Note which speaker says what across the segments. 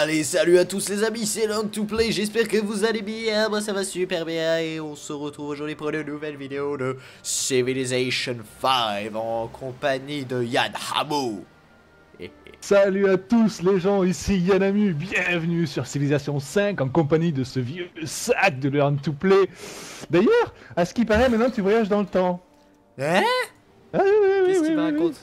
Speaker 1: Allez, salut à tous les amis, c'est Long to Play, j'espère que vous allez bien, moi ça va super bien et on se retrouve aujourd'hui pour une nouvelle vidéo de Civilization 5 en compagnie de Yann Hamou.
Speaker 2: Salut à tous les gens, ici Yanamu, bienvenue sur Civilization 5 en compagnie de ce vieux sac de Learn to Play. D'ailleurs, à ce qui paraît, maintenant tu voyages dans le temps.
Speaker 1: Hein?
Speaker 2: Ah, oui, oui, oui,
Speaker 1: Qu'est-ce
Speaker 2: oui,
Speaker 1: qu'il me
Speaker 2: oui, oui.
Speaker 1: raconte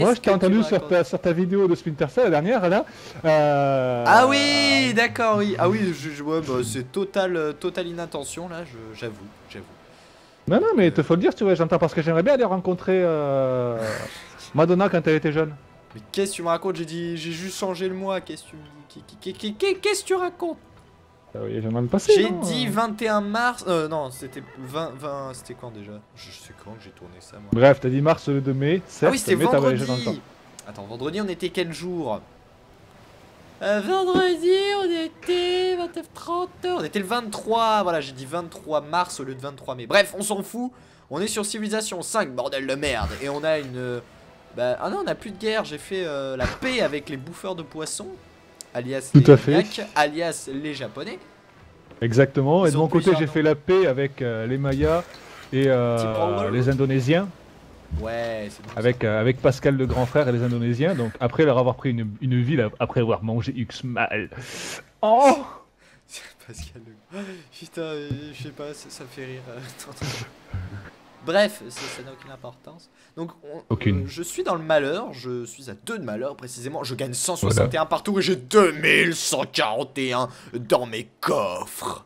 Speaker 2: Moi je t'ai entendu sur ta, sur ta vidéo de Splinter Cell, la dernière là. Euh...
Speaker 1: Ah oui, d'accord, oui. Ah oui, je, je- ouais, bah, c'est total, euh, total inattention là, je- j'avoue, j'avoue.
Speaker 2: Non, non, mais te faut le dire, tu vois, j'entends parce que j'aimerais bien aller rencontrer euh, Madonna quand elle était jeune.
Speaker 1: Mais qu'est-ce que tu me racontes? J'ai dit, j'ai juste changé le mois, qu'est-ce que tu me dis? Qu'est- qu'est- qu'est- qu'est- Qu'est-ce que tu racontes?
Speaker 2: Ah j'ai passé.
Speaker 1: Dit 21 mars, euh, non, c'était 20, 20 c'était quand déjà? Je sais quand que j'ai tourné ça moi.
Speaker 2: Bref, t'as dit mars le 2 mai,
Speaker 1: Ah
Speaker 2: certes,
Speaker 1: oui, c'était
Speaker 2: voyagé dans le
Speaker 1: vendredi
Speaker 2: temps.
Speaker 1: Attends, vendredi on était quel jour? Euh, Vendredi on était 29, 30, on était le 23, voilà j'ai dit 23 mars au lieu de 23 mai. Bref, on s'en fout, on est sur Civilisation 5, bordel de merde, et on a une... euh, Bah, ah non, on a plus de guerre, j'ai fait euh, la paix avec les bouffeurs de poissons, alias
Speaker 2: Tout
Speaker 1: les
Speaker 2: à fait.
Speaker 1: Alias les Japonais.
Speaker 2: Exactement, et de mon côté, j'ai fait la paix avec euh, les Mayas et euh, les Indonésiens,
Speaker 1: Ouais, c'est bon. ça.
Speaker 2: avec, euh, avec Pascal le grand frère et les Indonésiens. Donc, après leur avoir pris une, une ville, après avoir mangé X-Mal. Oh
Speaker 1: Pascal Le... Putain, euh, je sais pas, ça, ça me fait rire. Bref, ça n'a aucune importance. Donc, on-
Speaker 2: Aucune.
Speaker 1: euh, je suis dans le malheur, je suis à 2 de malheur précisément. Je gagne 161 partout et j'ai 2141 dans mes coffres.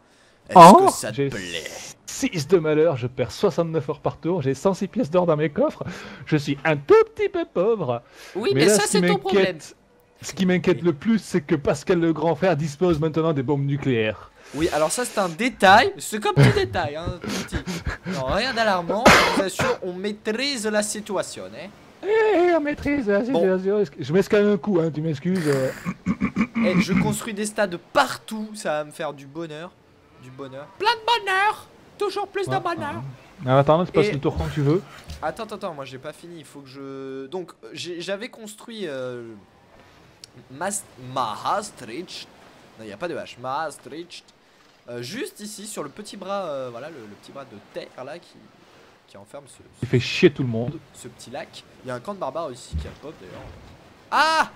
Speaker 1: Est-ce
Speaker 2: Oh,
Speaker 1: que ça te plaît?
Speaker 2: 6 de malheur, je perds 69 heures par tour, j'ai 106 pièces d'or dans mes coffres, je suis un tout petit peu pauvre.
Speaker 1: Oui, mais,
Speaker 2: là,
Speaker 1: ça, c'est ton problème.
Speaker 2: Ce qui m'inquiète le plus, c'est que Pascal le grand frère dispose maintenant des bombes nucléaires.
Speaker 1: Oui, alors ça, c'est un détail. C'est comme petit détail, hein, tout petit. Non, rien d'alarmant. Je vous assure, on maîtrise la situation, hein.
Speaker 2: Eh, on maîtrise la situation. Je m'escale un coup, hein, tu m'excuses. euh.
Speaker 1: Eh, je construis des stades partout, ça va me faire du bonheur. Du bonheur. Plein de bonheur Toujours plus de
Speaker 2: Ouais.
Speaker 1: bonheur
Speaker 2: Alors, attends, tu passes
Speaker 1: Et-
Speaker 2: le tour quand tu veux.
Speaker 1: Attends, attends, attends, moi j'ai pas fini, il faut que je... Donc, j'avais construit euh, Mas- Maastricht. Non, il n'y a pas de H. Maastricht. Euh, juste ici, sur le petit bras, euh, voilà, le, le petit bras de terre là qui, qui enferme ce,
Speaker 2: Tu fais chier tout le monde.
Speaker 1: ce petit lac. Il y a un camp de barbares ici qui a pop d'ailleurs. Ah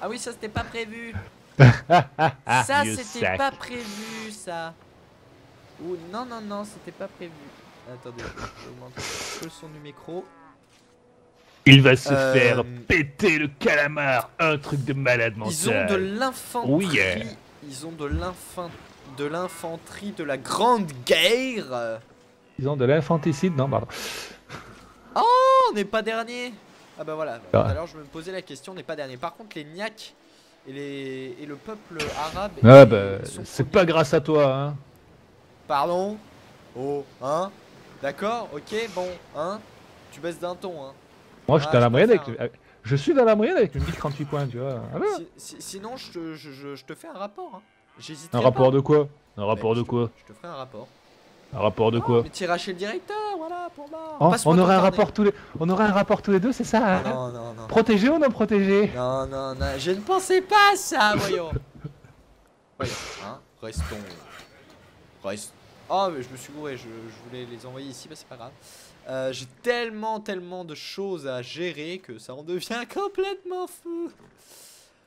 Speaker 1: Ah oui, ça c'était pas prévu Ça c'était pas prévu ça Ou non non non c'était pas prévu Attendez, je augmente un peu le son du micro.
Speaker 2: Il va se
Speaker 1: Euh,
Speaker 2: faire péter le calamar. Un truc de malade mental.
Speaker 1: Ils ont de l'infanterie.
Speaker 2: Oh yeah.
Speaker 1: Ils ont de l'infan- de l'infanterie de la grande guerre.
Speaker 2: Ils ont de l'infanticide, non, pardon.
Speaker 1: Oh, on n'est pas dernier. Ah bah voilà. Tout
Speaker 2: Ah.
Speaker 1: à l'heure je me posais la question, on n'est pas dernier. Par contre les Niaks et les et le peuple arabe.
Speaker 2: Ah bah, c'est pas grâce à toi, hein.
Speaker 1: Pardon? Oh, hein? D'accord, ok, bon, hein? Tu baisses d'un ton, hein
Speaker 2: Moi, je suis
Speaker 1: Ah,
Speaker 2: dans la moyenne avec. le- Je suis dans la moyenne avec une 1038 points, tu vois. Ah bah.
Speaker 1: Si- si- Sinon, je te, je, je- je te fais un rapport, hein J'hésite
Speaker 2: Un rapport de quoi? Un rapport de quoi?
Speaker 1: Je te ferai un rapport.
Speaker 2: Un rapport de
Speaker 1: Oh,
Speaker 2: quoi?
Speaker 1: mais chez le directeur, voilà, pour moi
Speaker 2: Oh,
Speaker 1: Passe-moi
Speaker 2: On aurait un rapport tous les. On aurait un rapport tous les deux, c'est ça hein?
Speaker 1: Non, non, non.
Speaker 2: Protégé ou non protégé?
Speaker 1: Non, non, non, je ne pensais pas à ça, voyons. Voyons, hein, restons. Reste. Oh, mais je me suis gouré, je, je voulais les envoyer ici, mais c'est pas grave. Euh, J'ai tellement, tellement de choses à gérer que ça en devient complètement fou.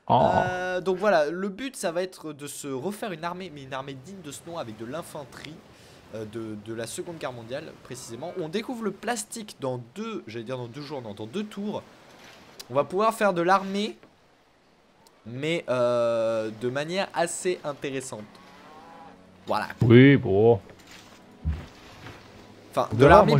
Speaker 2: Oh.
Speaker 1: Euh, donc voilà, le but ça va être de se refaire une armée, mais une armée digne de ce nom avec de l'infanterie euh, de, de la Seconde Guerre mondiale précisément. On découvre le plastique dans deux, j'allais dire dans deux jours, non, dans deux tours. On va pouvoir faire de l'armée, mais euh, de manière assez intéressante. Voilà.
Speaker 2: Oui, bon.
Speaker 1: Enfin, de, l'armée.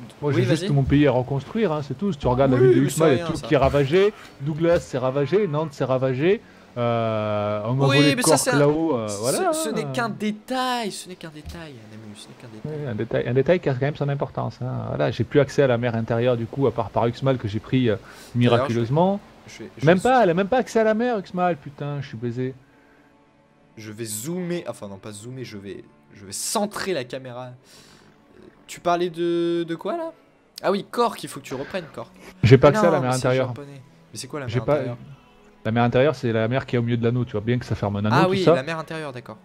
Speaker 2: Moi, moi,
Speaker 1: Oui,
Speaker 2: j'ai juste mon pays à reconstruire, hein, c'est tout. Si tu regardes
Speaker 1: Oui,
Speaker 2: la ville de
Speaker 1: c'est
Speaker 2: il y a tout
Speaker 1: ça.
Speaker 2: qui est ravagé. Douglas, c'est ravagé. Nantes, c'est ravagé. Euh, on m'a
Speaker 1: Oui,
Speaker 2: volé
Speaker 1: un-
Speaker 2: là-haut. euh,
Speaker 1: Ce-
Speaker 2: voilà.
Speaker 1: ce n'est
Speaker 2: hein.
Speaker 1: qu'un détail, ce n'est qu'un détail, Nemu, ce n'est qu'un détail.
Speaker 2: Oui, un, détail, un détail qui a quand même son importance. Hein. Voilà, j'ai plus accès à la mer intérieure du coup, à part par Uxmal que j'ai pris euh, miraculeusement.
Speaker 1: Je vais- je
Speaker 2: Même pas, elle a même pas accès à la mer, Uxmal, putain, je suis baisé.
Speaker 1: Je vais zoomer, enfin non pas zoomer, je vais, je vais centrer la caméra. Tu parlais de, de quoi là? Ah oui, Cork, il faut que tu reprennes Cork.
Speaker 2: J'ai pas
Speaker 1: Mais
Speaker 2: que ça, la mer intérieure.
Speaker 1: Mais c'est quoi la mer
Speaker 2: pas.
Speaker 1: intérieure?
Speaker 2: La mer intérieure, c'est la mer qui est au milieu de l'anneau, tu vois, bien que ça ferme un anneau,
Speaker 1: Ah
Speaker 2: tout
Speaker 1: oui,
Speaker 2: ça.
Speaker 1: la mer intérieure, d'accord.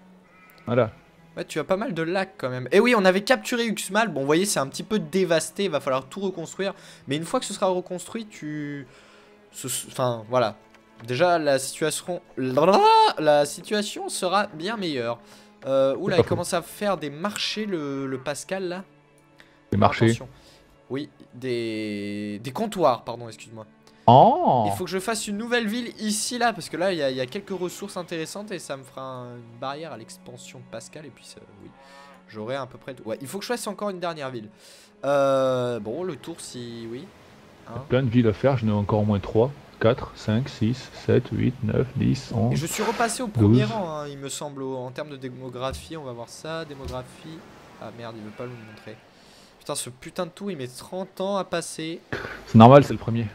Speaker 2: Voilà.
Speaker 1: Ouais, tu as pas mal de lacs quand même. Et oui, on avait capturé Uxmal. Bon, vous voyez, c'est un petit peu dévasté. Il va falloir tout reconstruire. Mais une fois que ce sera reconstruit, tu. ce- Enfin, voilà. Déjà, la situation. La situation sera bien meilleure. Euh, oula, il commence à faire des marchés, le, le Pascal là.
Speaker 2: Les marchés.
Speaker 1: Attention. Oui, des. Des comptoirs, pardon, excuse-moi.
Speaker 2: Oh
Speaker 1: Il faut que je fasse une nouvelle ville ici, là, parce que là, il y, a- il y a quelques ressources intéressantes et ça me fera un- une barrière à l'expansion de Pascal. Et puis, ça- oui, j'aurai à peu près tout. Ouais, il faut que je fasse encore une dernière ville. Euh, bon, le tour, si. Oui. Hein.
Speaker 2: Plein de villes à faire, j'en ai encore au moins 3, 4, 5, 6, 7, 8, 9, 10,
Speaker 1: Et
Speaker 2: 11.
Speaker 1: je suis repassé au premier
Speaker 2: 12.
Speaker 1: rang, hein, il me semble, en termes de démographie. On va voir ça. Démographie. Ah merde, il veut pas nous montrer. Putain, ce putain de tour, il met 30 ans à passer.
Speaker 2: C'est normal, c'est le premier.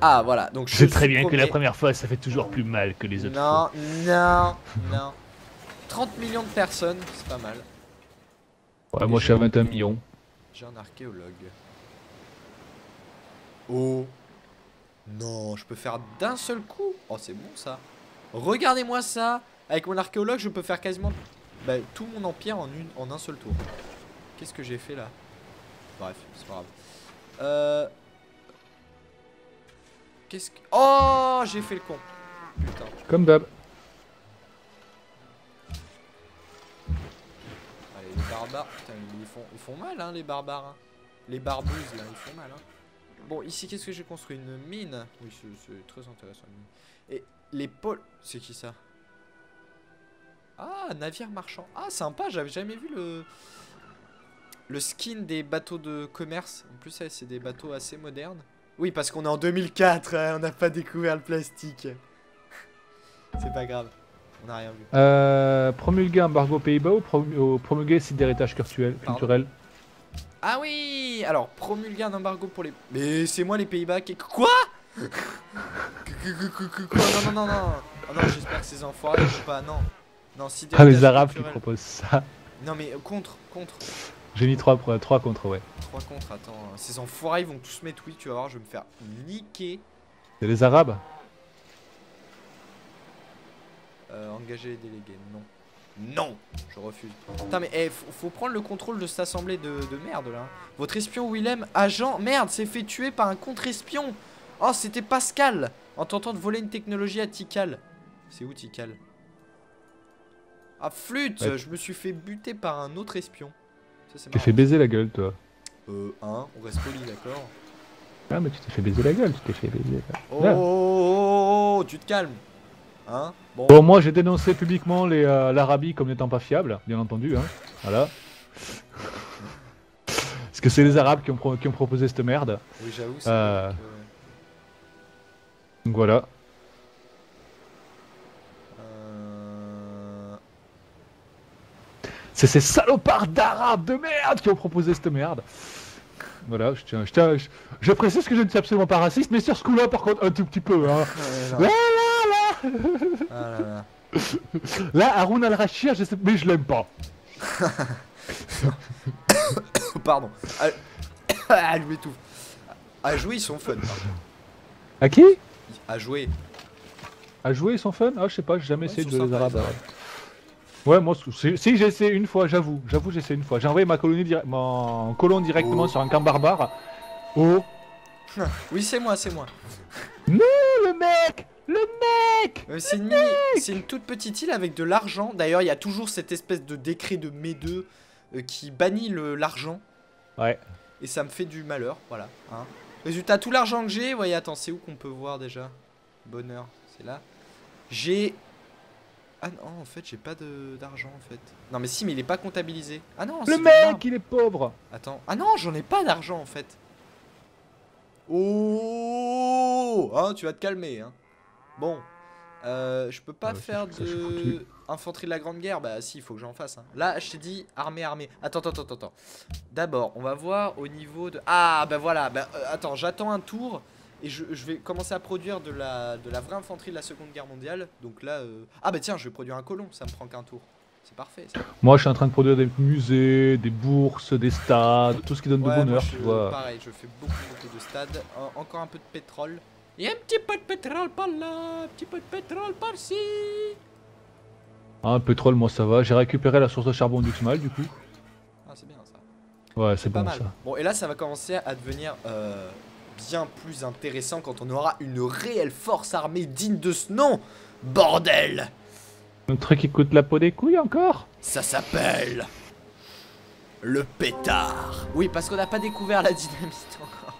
Speaker 1: Ah, voilà. Donc,
Speaker 2: Je sais
Speaker 1: suis
Speaker 2: très bien que la première fois, ça fait toujours plus mal que les autres
Speaker 1: Non,
Speaker 2: fois.
Speaker 1: non, non. 30 millions de personnes, c'est pas mal.
Speaker 2: Ouais, moi, je suis à 21 millions.
Speaker 1: J'ai un archéologue. Oh. Non, je peux faire d'un seul coup. Oh, c'est bon ça. Regardez-moi ça. Avec mon archéologue, je peux faire quasiment bah, tout mon empire en, une, en un seul tour. Qu'est-ce que j'ai fait là? Bref, c'est pas grave. Euh... Qu'est-ce que... Oh, j'ai fait le con. Putain.
Speaker 2: Comme d'hab.
Speaker 1: Allez, les barbares. Putain, ils font, ils font mal, hein, les barbares. hein. Les barbouzes, là, ils font mal. Hein. Bon, ici, qu'est-ce que j'ai construit? Une mine Oui, c'est- c'est très intéressant. une mine. Et les pôles. C'est qui ça? Ah, navire marchand. Ah, sympa, j'avais jamais vu le. Le skin des bateaux de commerce. En plus, c'est des bateaux assez modernes. Oui, parce qu'on est en 2004, hein, on n'a pas découvert le plastique. c'est pas grave, on n'a rien vu.
Speaker 2: Euh, promulguer embargo aux Pays-Bas ou prom- ou promulguer site d'héritage culturel,
Speaker 1: Ah oui Alors, promulguer un embargo pour les... Mais c'est moi les Pays-Bas qui... Quoi? Non, non, non, non Oh non, j'espère que ces enfoirés vont pas... Non. Non, si
Speaker 2: Ah, les Arabes qui proposent ça.
Speaker 1: Non, mais euh, contre, contre.
Speaker 2: J'ai mis 3, trois contre, ouais.
Speaker 1: 3 contre, attends. euh, Ces enfoirés, ils vont tous mettre oui, tu vas voir, je vais me faire niquer.
Speaker 2: C'est les Arabes
Speaker 1: Euh, engager les délégués, non. Non Je refuse. Putain, mais eh, faut, faut prendre le contrôle de cette assemblée de, de merde là. Votre espion Willem, agent, merde, s'est fait tuer par un contre-espion. Oh, c'était Pascal en tentant de voler une technologie à Tikal. C'est où Tikal? Ah, flûte
Speaker 2: Ouais.
Speaker 1: Je me suis fait buter par un autre espion. Ça,
Speaker 2: t'es fait baiser la gueule, toi.
Speaker 1: Euh, un, on reste poli, d'accord
Speaker 2: Ah, mais tu t'es fait baiser la gueule, tu t'es fait baiser. la-
Speaker 1: oh, oh, oh, oh, tu te calmes. Hein Bon.
Speaker 2: Bon, moi j'ai dénoncé publiquement les, euh, l'Arabie comme n'étant pas fiable, bien entendu. Hein. Voilà. Parce que c'est les Arabes qui ont, pro- qui ont proposé cette merde.
Speaker 1: Oui, j'avoue, c'est
Speaker 2: Euh.
Speaker 1: que-
Speaker 2: Donc voilà. C'est ces salopards d'Arabes de merde qui ont proposé cette merde. Voilà, je tiens, je tiens, je, je précise que je ne suis absolument pas raciste, mais sur ce coup-là, par contre, un tout petit peu. Hein.
Speaker 1: Ouais, non.
Speaker 2: Là,
Speaker 1: Ah là là.
Speaker 2: là, Haroun al-Rashid, je sais, mais je l'aime pas.
Speaker 1: Pardon. Ah, ah, je m'étouffe. À jouer, ils sont fun.
Speaker 2: À qui?
Speaker 1: À jouer.
Speaker 2: À jouer, ils sont fun? Ah, je sais pas, j'ai jamais
Speaker 1: Ouais,
Speaker 2: essayé de jouer les Arabes. Ouais, moi, si, si, j'ai essayé une fois, j'avoue. J'avoue, j'ai essayé une fois. J'ai envoyé ma colonie, dire- mon colon directement
Speaker 1: Oh.
Speaker 2: sur un camp barbare. Oh,
Speaker 1: Oui, c'est moi, c'est moi.
Speaker 2: le mec Le mec
Speaker 1: Euh, c'est une, mini- c'est une toute petite île avec de l'argent. D'ailleurs, il y a toujours cette espèce de décret de Médeux euh, qui bannit le- l'argent.
Speaker 2: Ouais.
Speaker 1: Et ça me fait du malheur, voilà. Hein. Résultat, tout l'argent que j'ai, voyez, attends, c'est où qu'on peut voir déjà? Bonheur, c'est là. J'ai... Ah non, en fait, j'ai pas de- d'argent, en fait. Non, mais si, mais il est pas comptabilisé. Ah non, c'est
Speaker 2: Le mec, il est pauvre
Speaker 1: Attends. Ah non, j'en ai pas d'argent, en fait. Oh Hein, tu vas te calmer, hein. Bon. Euh, je peux pas
Speaker 2: Ah,
Speaker 1: faire de... Infanterie de la Grande Guerre? Bah si, il faut que j'en fasse. hein. Là, je t'ai dit armée, armée. Attends, attends, attends, attends. D'abord, on va voir au niveau de... Ah, bah voilà. Bah, euh, attends, j'attends un tour. Et je, je vais commencer à produire de la, de la vraie infanterie de la Seconde Guerre mondiale. Donc là... euh, Ah bah tiens, je vais produire un colon. Ça me prend qu'un tour. C'est parfait ça.
Speaker 2: Moi, je suis en train de produire des musées, des bourses, des stades, tout ce qui donne
Speaker 1: Ouais,
Speaker 2: de
Speaker 1: moi,
Speaker 2: bonheur, tu vois.
Speaker 1: Pareil, je fais beaucoup, beaucoup de stades. En- encore un peu de pétrole. Et un petit peu de pétrole par là, un petit peu de pétrole par-ci.
Speaker 2: Ah, pétrole, moi ça va. J'ai récupéré la source de charbon du Xmal, du coup.
Speaker 1: Ah, c'est bien ça.
Speaker 2: Ouais, c'est
Speaker 1: pas
Speaker 2: bon
Speaker 1: mal.
Speaker 2: ça.
Speaker 1: Bon, et là, ça va commencer à devenir euh, bien plus intéressant quand on aura une réelle force armée digne de ce nom. Bordel
Speaker 2: Un truc qui coûte la peau des couilles encore?
Speaker 1: Ça s'appelle le pétard. Oui, parce qu'on n'a pas découvert la dynamite encore.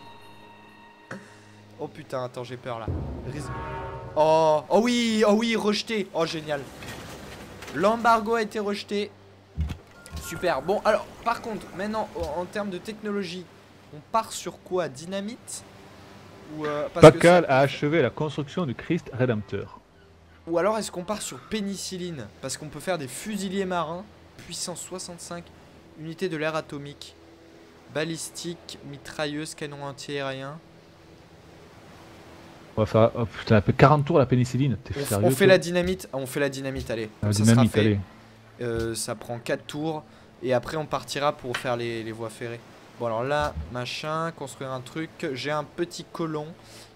Speaker 1: Oh putain, attends, j'ai peur là. Oh, oh oui, oh oui, rejeté. Oh génial. L'embargo a été rejeté. Super. Bon, alors, par contre, maintenant, en en termes de technologie, on part sur quoi? Dynamite? Ou euh, parce que
Speaker 2: Pakal
Speaker 1: ça-
Speaker 2: a achevé la construction du Christ Rédempteur.
Speaker 1: Ou alors est-ce qu'on part sur pénicilline? Parce qu'on peut faire des fusiliers marins, puissance 65, unité de l'air atomique, balistique, mitrailleuse, canon antiaérien.
Speaker 2: On va faire. Oh putain, elle fait 40 tours la pénicilline. T'es
Speaker 1: On,
Speaker 2: sérieux
Speaker 1: on fait la dynamite, on fait la dynamite, allez.
Speaker 2: La
Speaker 1: Ça
Speaker 2: dynamite,
Speaker 1: sera fait.
Speaker 2: allez.
Speaker 1: Euh, ça prend 4 tours et après on partira pour faire les, les voies ferrées. Bon alors là, machin, construire un truc. J'ai un petit colon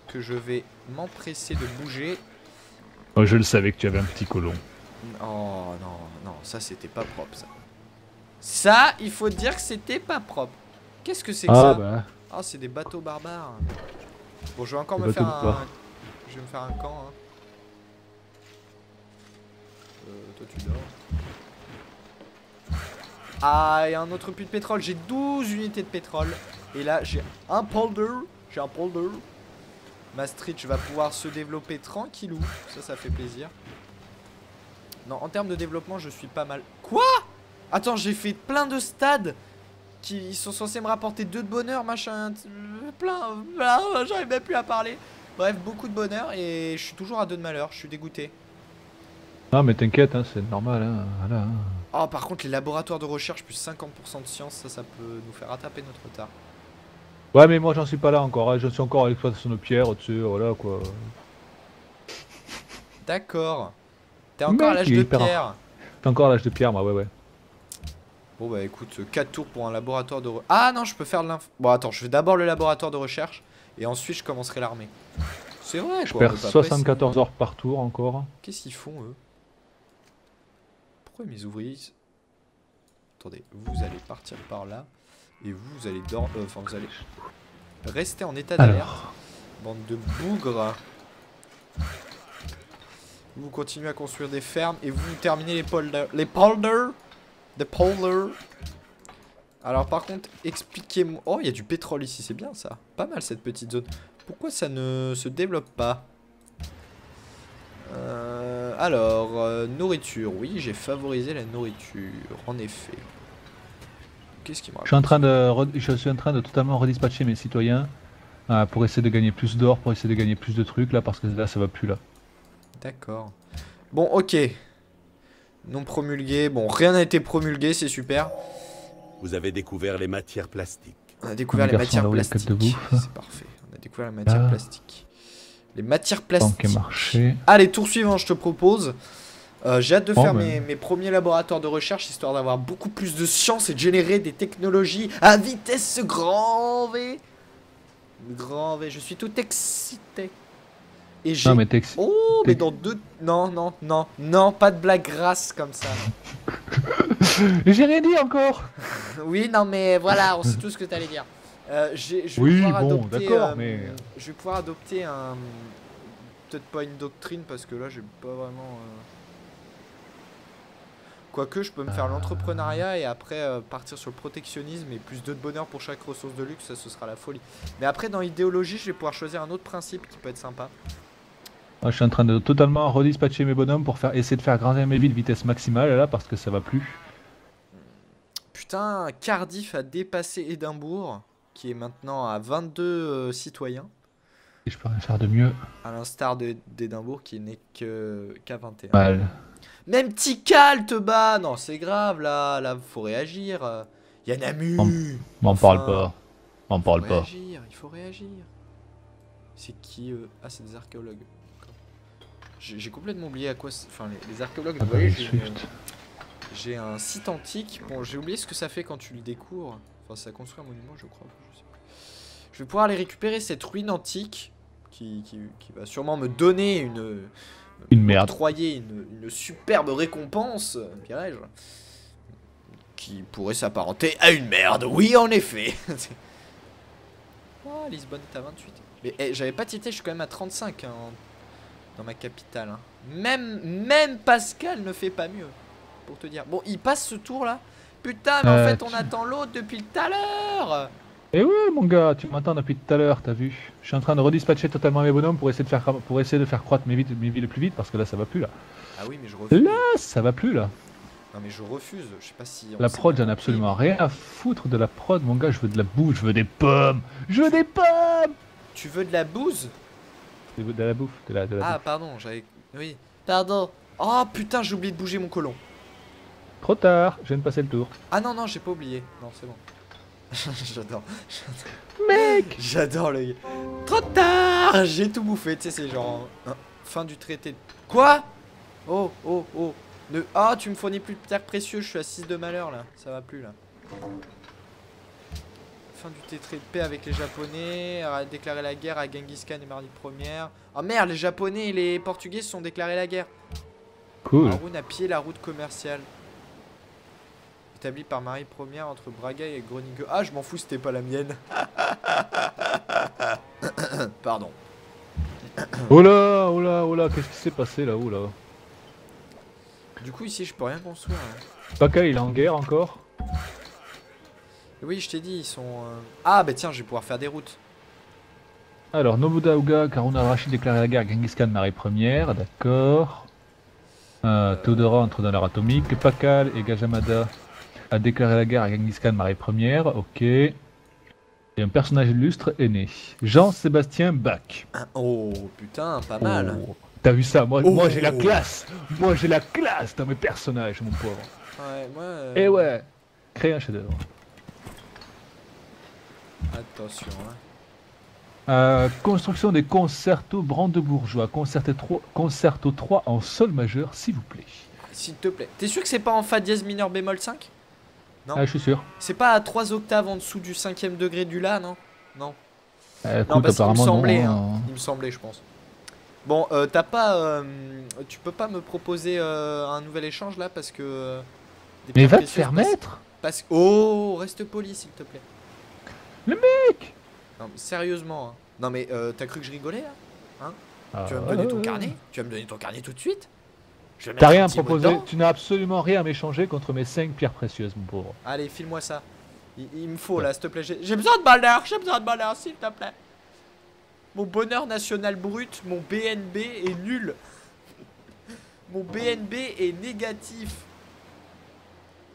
Speaker 1: que je vais m'empresser de bouger.
Speaker 2: Oh, je le savais que tu avais un petit colon.
Speaker 1: Oh non, non, ça c'était pas propre ça. Ça, il faut dire que c'était pas propre. Qu'est-ce que c'est que
Speaker 2: Ah
Speaker 1: ça?
Speaker 2: bah.
Speaker 1: Ah, c'est des bateaux barbares. Bon, je vais encore me faire un. Je vais me faire un camp. Hein. Euh, toi tu dors. Ah, il y a un autre puits de pétrole. J'ai 12 unités de pétrole. Et là, j'ai un polder. J'ai un polder. Maastricht va pouvoir se développer tranquillou. Ça, ça fait plaisir. Non, en termes de développement, je suis pas mal. Quoi? Attends, j'ai fait plein de stades qui sont censés me rapporter 2 de bonheur, machin. Plein. J'arrive même plus à parler. Bref, beaucoup de bonheur et je suis toujours à 2 de malheur. Je suis dégoûté.
Speaker 2: Non, mais t'inquiète, hein, c'est normal. Hein. Voilà, hein.
Speaker 1: Oh, par contre, les laboratoires de recherche plus 50% de science, ça, ça peut nous faire rattraper notre retard.
Speaker 2: Ouais, mais moi j'en suis pas là encore. hein. Je suis encore à l'exploitation de pierre, tu sais, voilà quoi.
Speaker 1: D'accord. T'es encore à l'âge de pierre.
Speaker 2: T'es encore à l'âge de pierre, moi, ouais, ouais.
Speaker 1: Bon bah écoute, 4 tours pour un laboratoire de... re- Ah non, je peux faire de l'inf... Bon attends, je fais d'abord le laboratoire de recherche et ensuite je commencerai l'armée. C'est vrai
Speaker 2: Je
Speaker 1: quoi.
Speaker 2: perds
Speaker 1: est pas
Speaker 2: 74 heures par tour encore.
Speaker 1: Qu'est-ce qu'ils font eux? Pourquoi mes ouvriers... Attendez, vous allez partir par là et vous, vous allez dormir... Enfin, vous allez rester en état d'alerte. Bande de bougres. Vous continuez à construire des fermes et vous terminez les polders. Les polders Des polders Alors par contre, expliquez-moi... Oh, il y a du pétrole ici, c'est bien ça. Pas mal cette petite zone. Pourquoi ça ne se développe pas? Euh, Alors, euh, nourriture. Oui, j'ai favorisé la nourriture, en effet. Qu'est-ce qui me
Speaker 2: je suis en train de, re- je suis en train de totalement redispatcher mes citoyens euh, pour essayer de gagner plus d'or, pour essayer de gagner plus de trucs là, parce que là ça va plus là.
Speaker 1: D'accord. Bon, ok. Non promulgué. Bon, rien n'a été promulgué, c'est super.
Speaker 3: Vous avez découvert les matières plastiques.
Speaker 1: On a découvert
Speaker 2: Les
Speaker 1: matières plastiques. C'est parfait. On a découvert les matières
Speaker 2: Là.
Speaker 1: plastiques. Les matières plastiques.
Speaker 2: marché.
Speaker 1: Allez, tour suivant, je te propose. Euh, J'ai hâte de
Speaker 2: Oh,
Speaker 1: faire
Speaker 2: bah.
Speaker 1: mes, mes premiers laboratoires de recherche histoire d'avoir beaucoup plus de science et de générer des technologies à vitesse grand V. Grand V, je suis tout excité. Et j'ai.
Speaker 2: Non mais
Speaker 1: Oh, mais dans deux. Non, non, non, non, pas de blague grasse comme ça.
Speaker 2: J'ai rien dit encore
Speaker 1: Oui, non, mais voilà, on sait tout ce que t'allais dire. Euh, j'ai- je vais
Speaker 2: Oui,
Speaker 1: pouvoir
Speaker 2: bon,
Speaker 1: adopter,
Speaker 2: d'accord,
Speaker 1: euh,
Speaker 2: mais-
Speaker 1: Je vais pouvoir adopter un. Peut-être pas une doctrine parce que là, j'ai pas vraiment. euh, Quoique, je peux me faire l'entrepreneuriat et après partir sur le protectionnisme et plus de bonheur pour chaque ressource de luxe, ça ce sera la folie. Mais après, dans l'idéologie, je vais pouvoir choisir un autre principe qui peut être sympa.
Speaker 2: Moi, Je suis en train de totalement redispatcher mes bonhommes pour faire essayer de faire grandir mes villes vitesse maximale là parce que ça va plus.
Speaker 1: Putain, Cardiff a dépassé Édimbourg, qui est maintenant à 22 euh, citoyens.
Speaker 2: Et je peux rien faire de mieux.
Speaker 1: À l'instar d'Édimbourg qui n'est que qu'à 21.
Speaker 2: Mal.
Speaker 1: Même Tikal te bat Non, c'est grave là, là, faut réagir. euh. Yanamu
Speaker 2: M'en
Speaker 1: Enfin,
Speaker 2: parle pas. M'en parle
Speaker 1: faut
Speaker 2: pas.
Speaker 1: réagir, il faut réagir. C'est qui eux Ah, c'est des archéologues. J'ai complètement oublié à quoi. Enfin, les, les archéologues,
Speaker 2: Ah
Speaker 1: vous
Speaker 2: bah,
Speaker 1: voyez, une,
Speaker 2: Swift.
Speaker 1: J'ai un site antique. Bon, j'ai oublié ce que ça fait quand tu le découvres. Enfin, ça construit un monument, je crois. Je, sais plus. je vais pouvoir aller récupérer cette ruine antique qui, qui- qui va sûrement me donner une.
Speaker 2: Une merde.
Speaker 1: Octroyer une, une superbe récompense, dirais-je. Qui pourrait s'apparenter à une merde. Oui, en effet. oh, Lisbonne est à 28. Mais eh, j'avais pas tité, je suis quand même à 35 hein, en- dans ma capitale. hein. Même, même Pascal ne fait pas mieux. Pour te dire. Bon, il passe ce tour là. Putain, mais en
Speaker 2: Euh,
Speaker 1: fait, on
Speaker 2: tu-
Speaker 1: attend l'autre depuis tout à l'heure.
Speaker 2: Eh ouais, mon gars, tu m'entends depuis tout à l'heure, t'as vu Je suis en train de redispatcher totalement mes bonhommes pour essayer de faire, pour essayer de faire croître mes, vies- mes villes plus vite parce que là, ça va plus là.
Speaker 1: Ah oui, mais je refuse.
Speaker 2: Là, ça va plus là.
Speaker 1: Non, mais je refuse. Je sais pas si. on
Speaker 2: La prod, j'en ai absolument rien à foutre de la prod, mon gars. Je veux de la bouffe, je veux des pommes, je veux des pommes.
Speaker 1: Tu veux de la bouse?
Speaker 2: De la bouffe, de la, de la
Speaker 1: Ah,
Speaker 2: bouffe.
Speaker 1: pardon, j'avais. Oui. Pardon. Oh putain, j'ai oublié de bouger mon colon.
Speaker 2: Trop tard, je viens de passer le tour.
Speaker 1: Ah non, non, j'ai pas oublié. Non, c'est bon. J'adore.
Speaker 2: Mec
Speaker 1: J'adore le. Trop tard J'ai tout bouffé, tu sais, c'est genre. hein, fin du traité. Quoi? Oh, oh, oh. Ne... Ah, tu me fournis plus de pierres précieuses, je suis à 6 de malheur là. Ça va plus là. Fin du traité de paix avec les Japonais. A déclaré la guerre à Genghis Khan et Mardi Première. Oh merde, les Japonais et les Portugais se sont déclarés la guerre.
Speaker 2: Cool.
Speaker 1: Haroun a pillé la route commerciale. Établie par Marie Première entre Braga et Groningen. Ah, je m'en fous, c'était pas la mienne. Pardon.
Speaker 2: Oh là, oh là, oh là, qu'est-ce qui s'est passé là, oh là
Speaker 1: Du coup, ici, je peux rien construire. hein.
Speaker 2: Paka, il est en guerre encore
Speaker 1: Oui, je t'ai dit, ils sont. euh, Ah, bah tiens, je vais pouvoir faire des routes.
Speaker 2: Alors, Nobunaga, Karuna al-Rashid déclaré la guerre à Genghis Khan, Marie Première, d'accord. Euh, Théodora entre dans l'ère atomique. Pakal et Gajamada a déclaré la guerre à Genghis Khan, Marie Première, ok. Et un personnage illustre est né. Jean-Sébastien Bach.
Speaker 1: Ah, Oh, putain, pas mal.
Speaker 2: Oh, T'as vu ça? Moi,
Speaker 1: Oh.
Speaker 2: moi j'ai la classe Moi j'ai la classe dans mes personnages, mon pauvre.
Speaker 1: Ouais, moi. euh,
Speaker 2: Et ouais Créer un chef-d'œuvre.
Speaker 1: Attention, hein.
Speaker 2: Euh, construction des concertos brandebourgeois. Concerto 3, concerto 3 en sol majeur, s'il vous plaît.
Speaker 1: S'il te plaît. T'es sûr que c'est pas en Fa dièse mineur bémol 5 Non.
Speaker 2: Ah, je suis sûr.
Speaker 1: C'est pas à 3 octaves en dessous du cinquième degré du La, non? Non.
Speaker 2: Euh, écoute,
Speaker 1: Non, parce qu'il me
Speaker 2: apparemment,
Speaker 1: semblait,
Speaker 2: non,
Speaker 1: hein.
Speaker 2: hein.
Speaker 1: Il me semblait, je pense. Bon, euh, t'as pas. euh, tu peux pas me proposer euh, un nouvel échange là parce que. euh,
Speaker 2: Mais va te faire mettre
Speaker 1: Parce. Oh, reste poli s'il te plaît.
Speaker 2: Le mec
Speaker 1: Non, mais sérieusement. hein. Non, mais euh, t'as cru que je rigolais là?
Speaker 2: Ah,
Speaker 1: Tu vas me donner ton carnet? Tu vas me donner ton carnet tout de suite?
Speaker 2: T'as rien
Speaker 1: un
Speaker 2: à proposer, tu n'as absolument rien à m'échanger contre mes 5 pierres précieuses, mon pauvre.
Speaker 1: Allez, file-moi ça. Il, il me faut là, s'il te plaît. J'ai besoin de bonheur, j'ai besoin de bonheur, s'il te plaît. Mon bonheur national brut, mon BNB est nul. Mon BNB est négatif.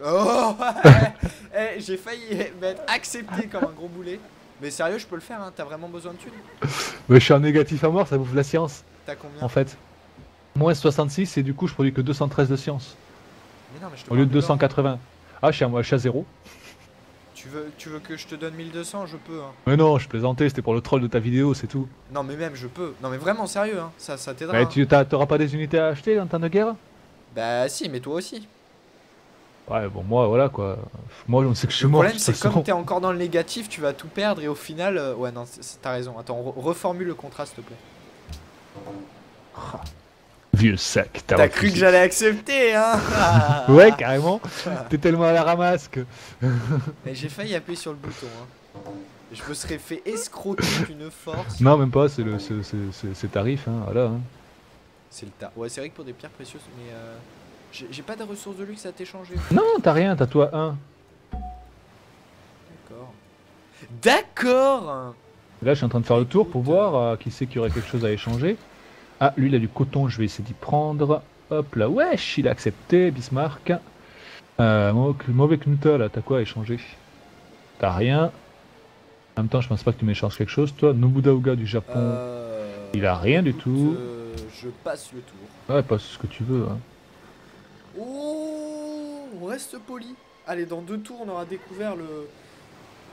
Speaker 1: Oh Eh, J'ai failli m'être accepté comme un gros boulet. Mais sérieux, je peux le faire, hein. T'as vraiment besoin de thunes?
Speaker 2: Mais je suis en négatif à mort, ça bouffe la science,
Speaker 1: T'as combien?
Speaker 2: En fait. Moins 66 et du coup je produis que 213 de science.
Speaker 1: Mais non, mais je te
Speaker 2: Au lieu de
Speaker 1: de l'or.
Speaker 2: 280. Ah, je suis à, moi, je suis à 0.
Speaker 1: Tu veux, tu veux que je te donne 1200 Je peux, hein.
Speaker 2: Mais non, je plaisantais, c'était pour le troll de ta vidéo, c'est tout.
Speaker 1: Non, mais même, je peux. Non, mais vraiment, sérieux, hein. Ça, ça t'aidera.
Speaker 2: Mais
Speaker 1: hein.
Speaker 2: tu t'auras pas des unités à acheter en temps de guerre?
Speaker 1: Bah, si, mais toi aussi.
Speaker 2: Ouais, bon, moi, voilà quoi. Moi, on sait que je suis
Speaker 1: Le
Speaker 2: mort. de
Speaker 1: problème, c'est comme t'es encore dans le négatif, tu vas tout perdre et au final. euh, Ouais, non, t'as raison. Attends, re- reformule le contrat, s'il te plaît.
Speaker 2: Vieux sac,
Speaker 1: T'as cru que j'allais accepter, hein
Speaker 2: Ouais, carrément. T'es tellement à la ramasse que.
Speaker 1: Mais j'ai failli appuyer sur le bouton, hein. Je me serais fait escroquer d'une force.
Speaker 2: Non, même pas, c'est le c'est- c'est- c'est- c'est tarif, hein, voilà. hein.
Speaker 1: C'est le tas. Ouais, c'est vrai que pour des pierres précieuses, mais euh, j'ai j'ai pas de ressources de luxe à t'échanger.
Speaker 2: Non, t'as rien, t'as toi un.
Speaker 1: D'accord. D'accord
Speaker 2: Là, je suis en train de faire le tour pour voir euh, qui c'est qui aurait quelque chose à échanger. Ah, lui, il a du coton, je vais essayer d'y prendre. Hop là, wesh, il a accepté, Bismarck. Euh, mauvais- Knuta, là, t'as quoi à échanger? T'as rien. En même temps, je pense pas que tu m'échanges quelque chose, toi. Nobudaoga du Japon.
Speaker 1: Euh,
Speaker 2: Il a rien du tout.
Speaker 1: euh, je passe le tour.
Speaker 2: Ouais, pas ce que tu veux. Hein.
Speaker 1: Oh, on reste poli. Allez, dans deux tours, on aura découvert le.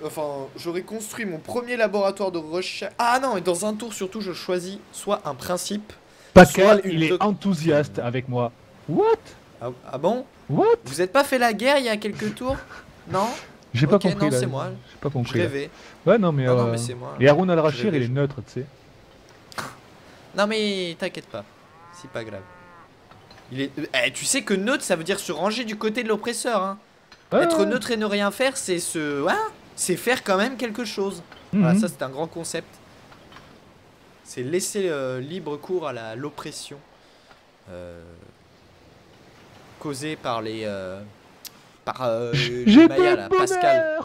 Speaker 1: Enfin, j'aurai construit mon premier laboratoire de recherche. Ah non, et dans un tour surtout, je choisis soit un principe.
Speaker 2: Pascal,
Speaker 1: Soit
Speaker 2: il est enthousiaste avec moi. What?
Speaker 1: Ah, ah bon?
Speaker 2: What?
Speaker 1: Vous êtes pas fait la guerre il y a quelques tours? Non?
Speaker 2: J'ai pas compris
Speaker 1: non, c'est moi.
Speaker 2: J'ai pas
Speaker 1: Je
Speaker 2: compris. là.
Speaker 1: rêvais.
Speaker 2: Ouais, non, mais.
Speaker 1: Non, non,
Speaker 2: euh,
Speaker 1: mais c'est moi.
Speaker 2: Et Haroun al-Rashir,
Speaker 1: rêvais,
Speaker 2: il est
Speaker 1: je-
Speaker 2: neutre, tu sais.
Speaker 1: Non mais t'inquiète pas, c'est pas grave. Il est... Eh, tu sais que neutre ça veut dire se ranger du côté de l'oppresseur. Hein.
Speaker 2: Ouais,
Speaker 1: Être neutre et ne rien faire, c'est se... Ouais, c'est faire quand même quelque chose.
Speaker 2: Mhm.
Speaker 1: Voilà, ça c'est un grand concept. C'est laisser euh, libre cours à l'oppression euh, causée par les... euh, par euh, les là, Pascal.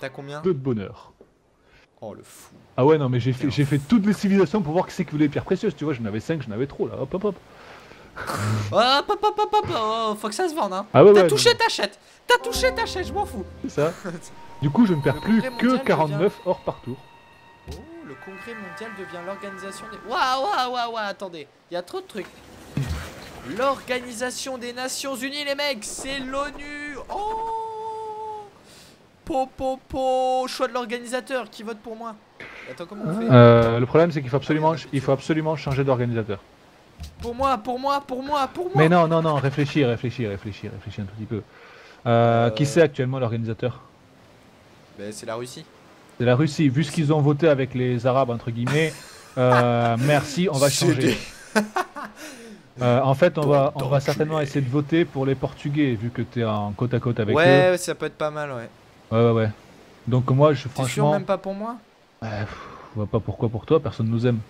Speaker 1: T'as combien
Speaker 2: Peu de bonheur.
Speaker 1: Oh le fou.
Speaker 2: Ah ouais, non, mais j'ai fait, fait toutes les civilisations pour voir qui c'est voulait les pierres précieuses. Tu vois, j'en avais 5, j'en avais trop là. Hop, hop, hop.
Speaker 1: Oh, hop, hop, hop, hop, hop, oh, faut que ça se vende hein.
Speaker 2: Ah ouais,
Speaker 1: T'as
Speaker 2: ouais.
Speaker 1: touché, t'achètes. T'as touché, t'achètes, je m'en fous.
Speaker 2: C'est ça. Du coup, je ne perds plus que
Speaker 1: mondial
Speaker 2: 49 or par tour.
Speaker 1: Oh, le congrès mondial devient l'organisation des. Waouh, waouh, waouh, waouh, attendez, il y a trop de trucs. L'organisation des Nations Unies, les mecs, c'est l'ONU. Oh Po, po, po, choix de l'organisateur, qui vote pour moi Attends, comment on fait?
Speaker 2: Euh, le problème, c'est qu'il faut absolument, il faut absolument changer d'organisateur.
Speaker 1: Pour moi, pour moi, pour moi, pour moi
Speaker 2: Mais non, non, non, réfléchis, réfléchis, réfléchis, réfléchis un tout petit peu. Euh,
Speaker 1: Euh.
Speaker 2: Qui c'est actuellement l'organisateur?
Speaker 1: Ben, c'est la Russie.
Speaker 2: C'est la Russie. Vu ce qu'ils ont voté avec les Arabes, entre guillemets, euh, merci, on va changer. Euh, en fait, on va, on va certainement essayer de voter pour les Portugais, vu que tu es en côte à côte avec
Speaker 1: Ouais, ça peut être pas mal, ouais.
Speaker 2: eux. Ouais, ouais, ouais. Donc moi, je
Speaker 1: T'es sûr
Speaker 2: franchement,
Speaker 1: même pas pour moi?
Speaker 2: Ouais, je vois pas pourquoi pour toi, personne nous aime.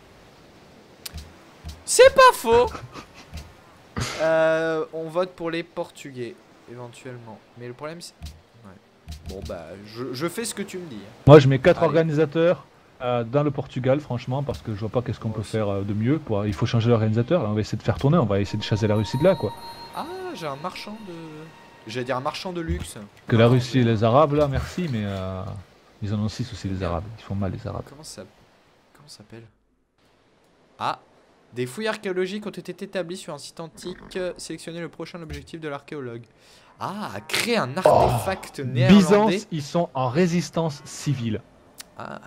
Speaker 1: C'est pas faux Euh, On vote pour les Portugais, éventuellement. Mais le problème, c'est... Bon, bah, je, je fais ce que tu me dis.
Speaker 2: Moi, je mets quatre
Speaker 1: Allez.
Speaker 2: organisateurs euh, dans le Portugal, franchement, parce que je vois pas qu'est-ce qu'on peut faire euh, de mieux. Pour... Il faut changer d'organisateur. là, On va essayer de faire tourner. On va essayer de chasser la Russie de là, quoi.
Speaker 1: Ah, j'ai un marchand de... J'allais dire un marchand de luxe.
Speaker 2: Que la
Speaker 1: Non,
Speaker 2: Russie et les Arabes, là, merci, mais euh, ils en ont six aussi, les Arabes. Ils font mal, les Arabes.
Speaker 1: Comment ça... Comment ça s'appelle? Ah Des fouilles archéologiques ont été établies sur un site antique. Sélectionnez le prochain objectif de l'archéologue. Ah, créer un artefact néerlandais.
Speaker 2: Byzance, ils sont en résistance civile.
Speaker 1: Ah,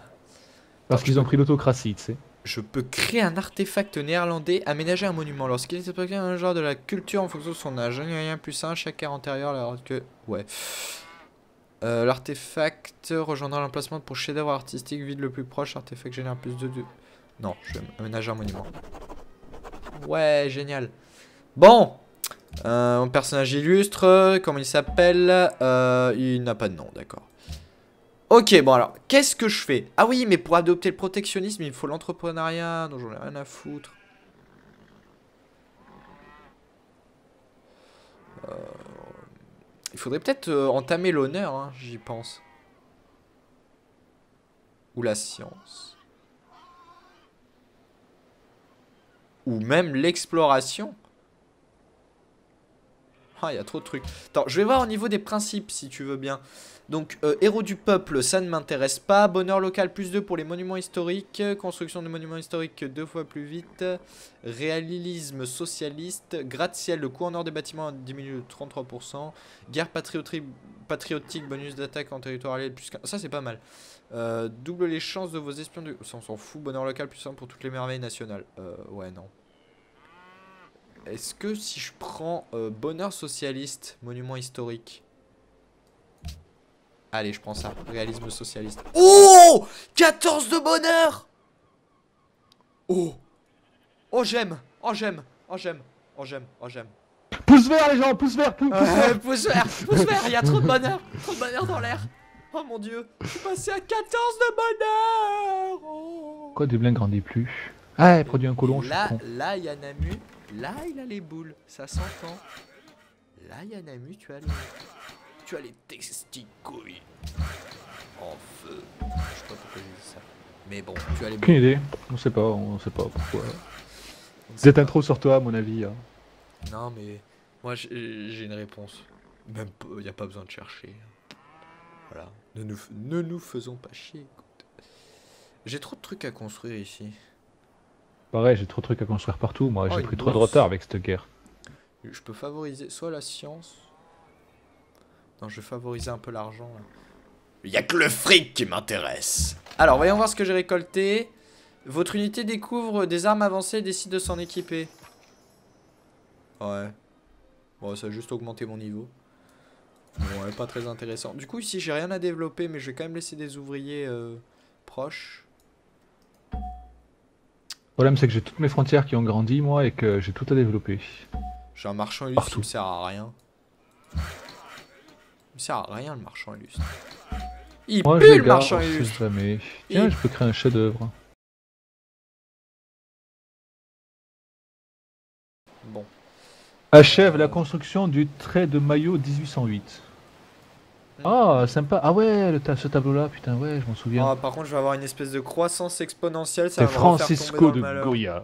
Speaker 2: Parce qu'ils ont pris l'autocratie, tu sais.
Speaker 1: je peux créer un artefact néerlandais, aménager un monument. Lorsqu'il est un genre de la culture en fonction de son âge. Rien plus un, chaque ère antérieure, alors que. Ouais. Euh, L'artefact rejoindra l'emplacement pour chef-d'œuvre artistique vide le plus proche. Artefact génère plus de 2. Non, je vais aménager un monument. Ouais, génial. Bon euh, Mon personnage illustre, comment il s'appelle Euh, Il n'a pas de nom, d'accord. Ok, bon alors, qu'est-ce que je fais? Ah oui, mais pour adopter le protectionnisme, il faut l'entrepreneuriat, dont j'en ai rien à foutre. Euh, Il faudrait peut-être euh, entamer l'honneur, hein, j'y pense. Ou la science. Ou même l'exploration. Ah, il y a trop de trucs. Attends, je vais voir au niveau des principes, si tu veux bien. Donc, euh, héros du peuple, ça ne m'intéresse pas. Bonheur local, plus 2 pour les monuments historiques. Construction de monuments historiques, deux fois plus vite. Réalisme socialiste. Gratte-ciel, le coût en or des bâtiments diminue de 33%. Guerre patriotique, bonus d'attaque en territoire allié plus. Ça, c'est pas mal. Euh, double les chances de vos espions de. Ça, on s'en fout. Bonheur local, plus 1 pour toutes les merveilles nationales. Euh, ouais, non. Est-ce que si je prends euh, bonheur socialiste, monument historique? Allez, je prends ça. Réalisme socialiste. Oh! 14 de bonheur! Oh! Oh, j'aime. Oh, j'aime. Oh, j'aime. Oh, j'aime. Oh, j'aime.
Speaker 2: Pouce vert, les gens, pouce vert, pouce, pouce vert.
Speaker 1: Ouais, pouce vert Pouce vert. Il y a trop de bonheur Trop de bonheur dans l'air. Oh mon dieu. Je suis passé à 14 de bonheur. Oh.
Speaker 2: Quoi, Dublin grandit plus. Ah, il produit un colon,
Speaker 1: Et
Speaker 2: je suis
Speaker 1: Là,
Speaker 2: con.
Speaker 1: là, Yanamu, là, il a les boules, ça s'entend. Là, Yanamu, tu as les, tu as les testicules en feu. Je sais pas pourquoi j'ai dit ça. Mais bon, tu as les
Speaker 2: Aucune
Speaker 1: boules.
Speaker 2: idée. On sait pas, on sait pas pourquoi. Cette intro sur toi, à mon avis. hein.
Speaker 1: Non, mais moi, j'ai une réponse. Même il n'y a pas besoin de chercher. Voilà. Ne nous, ne nous faisons pas chier. écoute. J'ai trop de trucs à construire ici.
Speaker 2: Pareil, j'ai trop de trucs à construire partout. Moi,
Speaker 1: Oh,
Speaker 2: j'ai
Speaker 1: une
Speaker 2: pris trop de retard avec cette guerre.
Speaker 1: Je peux favoriser soit la science. Non, je vais favoriser un peu l'argent. Il y a que le fric qui m'intéresse. Alors, voyons voir ce que j'ai récolté. Votre unité découvre des armes avancées et décide de s'en équiper. Ouais. Bon, ça a juste augmenté mon niveau. Bon, ouais, pas très intéressant. Du coup, ici, j'ai rien à développer, mais je vais quand même laisser des ouvriers euh, proches.
Speaker 2: Le problème, c'est que j'ai toutes mes frontières qui ont grandi, moi, et que j'ai tout à développer.
Speaker 1: J'ai un marchand illustre qui me sert à rien. Il me sert à rien, le marchand illustre. Il
Speaker 2: Moi, je
Speaker 1: pue
Speaker 2: les
Speaker 1: le
Speaker 2: garde,
Speaker 1: marchand illustre
Speaker 2: jamais. Tiens, je peux créer un chef-d'œuvre.
Speaker 1: Bon.
Speaker 2: Achève la construction du trait de maillot 1808. Ah, sympa. Ah ouais, le ta- ce tableau-là, putain, ouais, je m'en souviens.
Speaker 1: Ah, par contre, je vais avoir une espèce de croissance exponentielle.
Speaker 2: C'est Francisco de. Goya.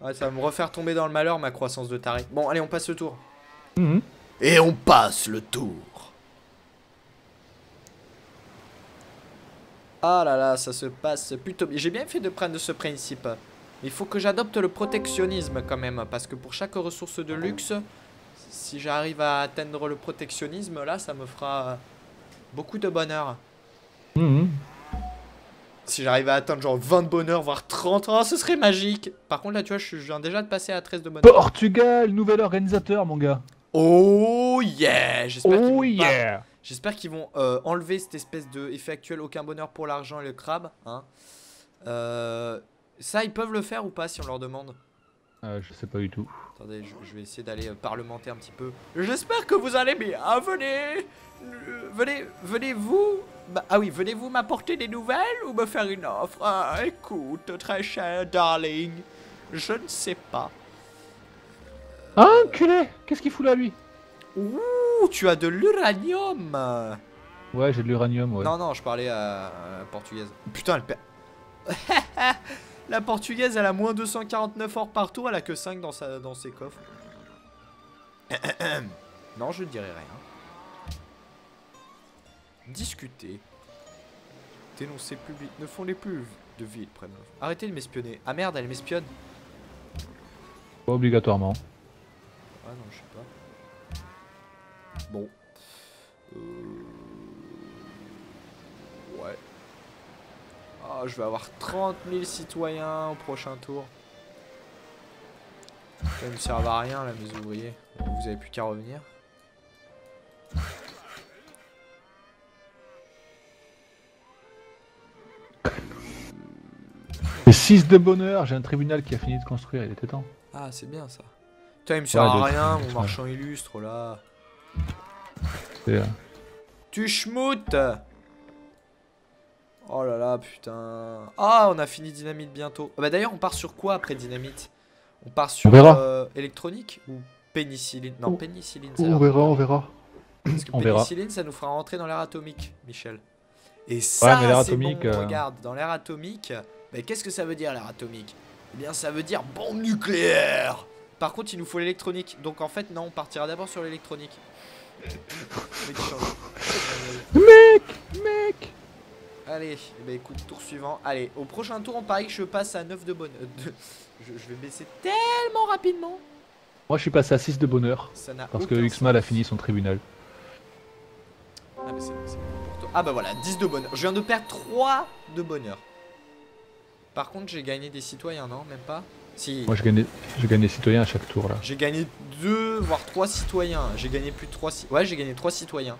Speaker 1: Ouais, ça va me refaire tomber dans le malheur, ma croissance de taré. Bon, allez, on passe le tour.
Speaker 2: Mhm.
Speaker 1: Et on passe le tour. Ah là là, ça se passe plutôt bien. J'ai bien fait de prendre ce principe. Il faut que j'adopte le protectionnisme quand même, parce que pour chaque ressource de luxe, si j'arrive à atteindre le protectionnisme, là, ça me fera beaucoup de bonheur.
Speaker 2: Mhm.
Speaker 1: Si j'arrive à atteindre genre 20 de bonheur, voire 30, oh, ce serait magique. Par contre, là, tu vois, je viens déjà de passer à 13 de bonheur.
Speaker 2: Portugal, nouvel organisateur, mon gars.
Speaker 1: Oh yeah J'espère qu'ils
Speaker 2: Oh
Speaker 1: vont pas-
Speaker 2: yeah
Speaker 1: J'espère qu'ils vont euh, enlever cette espèce de effet actuel, aucun bonheur pour l'argent et le crabe. Hein. Euh, ça, ils peuvent le faire ou pas si on leur demande?
Speaker 2: Euh, Je sais pas du tout.
Speaker 1: Attendez, je, je vais essayer d'aller euh, parlementer un petit peu. J'espère que vous allez bien. Ah, venez Euh, Venez, venez-vous Bah, Ah oui, venez-vous m'apporter des nouvelles ou me faire une offre? Ah, Écoute, très cher darling, je ne sais pas.
Speaker 2: Ah, enculé Qu'est-ce qu'il fout là, lui?
Speaker 1: Ouh, tu as de l'uranium
Speaker 2: Ouais, j'ai de l'uranium, ouais.
Speaker 1: Non, non, je parlais à, la portugaise. Putain, elle perd. la portugaise, elle a moins 249 or par tour, elle a que 5 dans, sa, dans ses coffres. non, je ne dirai rien. Discuter. Dénoncer public. Ne font les plus de ville près de nous. Arrêtez de m'espionner. Ah merde, elle m'espionne.
Speaker 2: Pas obligatoirement.
Speaker 1: Ah non, je sais pas. Bon. Euh... Ah, je vais avoir 30 000 citoyens au prochain tour. Ça ne servent à rien là, mes ouvriers. Vous avez plus qu'à revenir.
Speaker 2: Et 6 de bonheur, j'ai un tribunal qui a fini de construire, il était temps.
Speaker 1: Ah, c'est bien ça. Putain, il me sert
Speaker 2: Ouais,
Speaker 1: à rien, mon marchand illustre là.
Speaker 2: Euh,
Speaker 1: Tu schmoutes Oh là là, putain. Ah, on a fini dynamite bientôt. Ah bah d'ailleurs, on part sur quoi après dynamite? On part sur
Speaker 2: On verra.
Speaker 1: euh, électronique ou pénicilline Non,
Speaker 2: Oh.
Speaker 1: pénicilline.
Speaker 2: on verra, on verra.
Speaker 1: Parce que
Speaker 2: on verra.
Speaker 1: pénicilline, ça nous fera rentrer dans l'ère atomique, Michel. Et ça, c'est bon.
Speaker 2: euh,
Speaker 1: Regarde, dans l'ère atomique, mais qu'est-ce que ça veut dire l'ère atomique? Eh bien, ça veut dire bombe nucléaire. Par contre, il nous faut l'électronique. Donc en fait, non, on partira d'abord sur l'électronique. Mec.
Speaker 2: Mec
Speaker 1: Allez, eh ben, écoute, tour suivant. Allez, au prochain tour, on parie que je passe à 9 de bonne. euh, de- Je, je vais baisser tellement rapidement.
Speaker 2: Moi je suis passé à 6 de bonheur.
Speaker 1: Ça n'a
Speaker 2: Parce que Uxmal a fini son tribunal.
Speaker 1: Ah, mais c'est pour toi. Ah, bah voilà, 10 de bonheur. Je viens de perdre 3 de bonheur. Par contre, j'ai gagné des citoyens, non Même pas? Si.
Speaker 2: Moi je gagne, je gagne des citoyens à chaque tour là.
Speaker 1: J'ai gagné 2, voire 3 citoyens. J'ai gagné plus de 3 citoyens. Ouais, j'ai gagné 3 citoyens.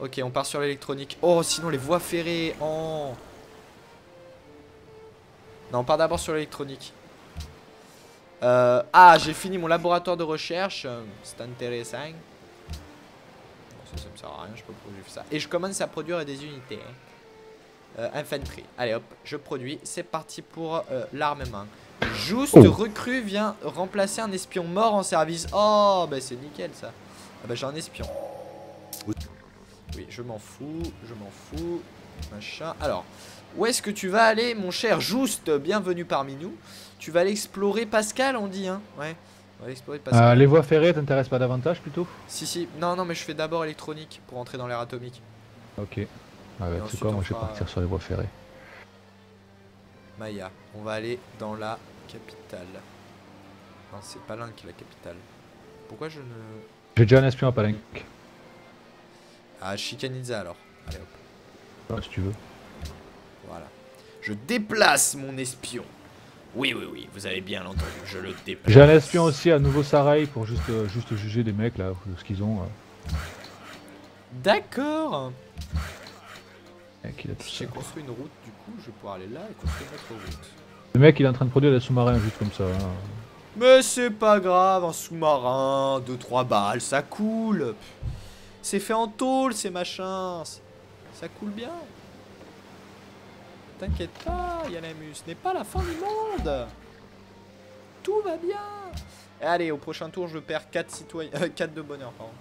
Speaker 1: Ok, on part sur l'électronique. Oh, sinon les voies ferrées. Oh. Non, on part d'abord sur l'électronique. Euh, ah, j'ai fini mon laboratoire de recherche. C'est intéressant. Bon, ça, ça me sert à rien, je sais pas pourquoi j'ai fait ça. Et je commence à produire des unités. hein. Euh, infanterie. Allez hop, je produis. C'est parti pour euh, l'armement. Juste
Speaker 2: Oh.
Speaker 1: recrue vient remplacer un espion mort en service. Oh, bah c'est nickel ça. Ah bah j'ai un espion. Oui, je m'en fous, je m'en fous. Machin. Alors, où est-ce que tu vas aller, mon cher Juste Bienvenue parmi nous. Tu vas aller explorer Pascal, on dit, hein Ouais. On va aller explorer Pascal.
Speaker 2: Euh, les voies ferrées t'intéressent pas davantage plutôt?
Speaker 1: Si, si. Non, non, mais je fais d'abord électronique pour entrer dans l'ère atomique.
Speaker 2: Ok. Ah
Speaker 1: Et
Speaker 2: tu sais quoi, moi je vais partir sur les voies ferrées.
Speaker 1: Maya. On va aller dans la capitale. Non, c'est est la capitale. Pourquoi je ne.
Speaker 2: J'ai déjà un espion à Palenque.
Speaker 1: Ah, Chikanidza alors. Allez hop.
Speaker 2: Ah, si tu veux.
Speaker 1: Voilà. Je déplace mon espion Oui, oui, oui, vous avez bien entendu, je le déplace.
Speaker 2: J'ai un espion aussi à Nouveau Sareil pour juste, euh, juste juger des mecs là, ce qu'ils ont. euh.
Speaker 1: D'accord. J'ai construit une route, du coup, je vais pouvoir aller là et construire une autre route.
Speaker 2: Le mec il est en train de produire des sous-marins juste comme ça. hein.
Speaker 1: Mais c'est pas grave, un sous-marin, 2-3 balles, ça coule. C'est fait en tôle ces machins. Ça coule bien. T'inquiète pas, Yanamu, ce n'est pas la fin du monde. Tout va bien. Allez, au prochain tour, je perds 4 citoyens. 4 de bonheur, pardon.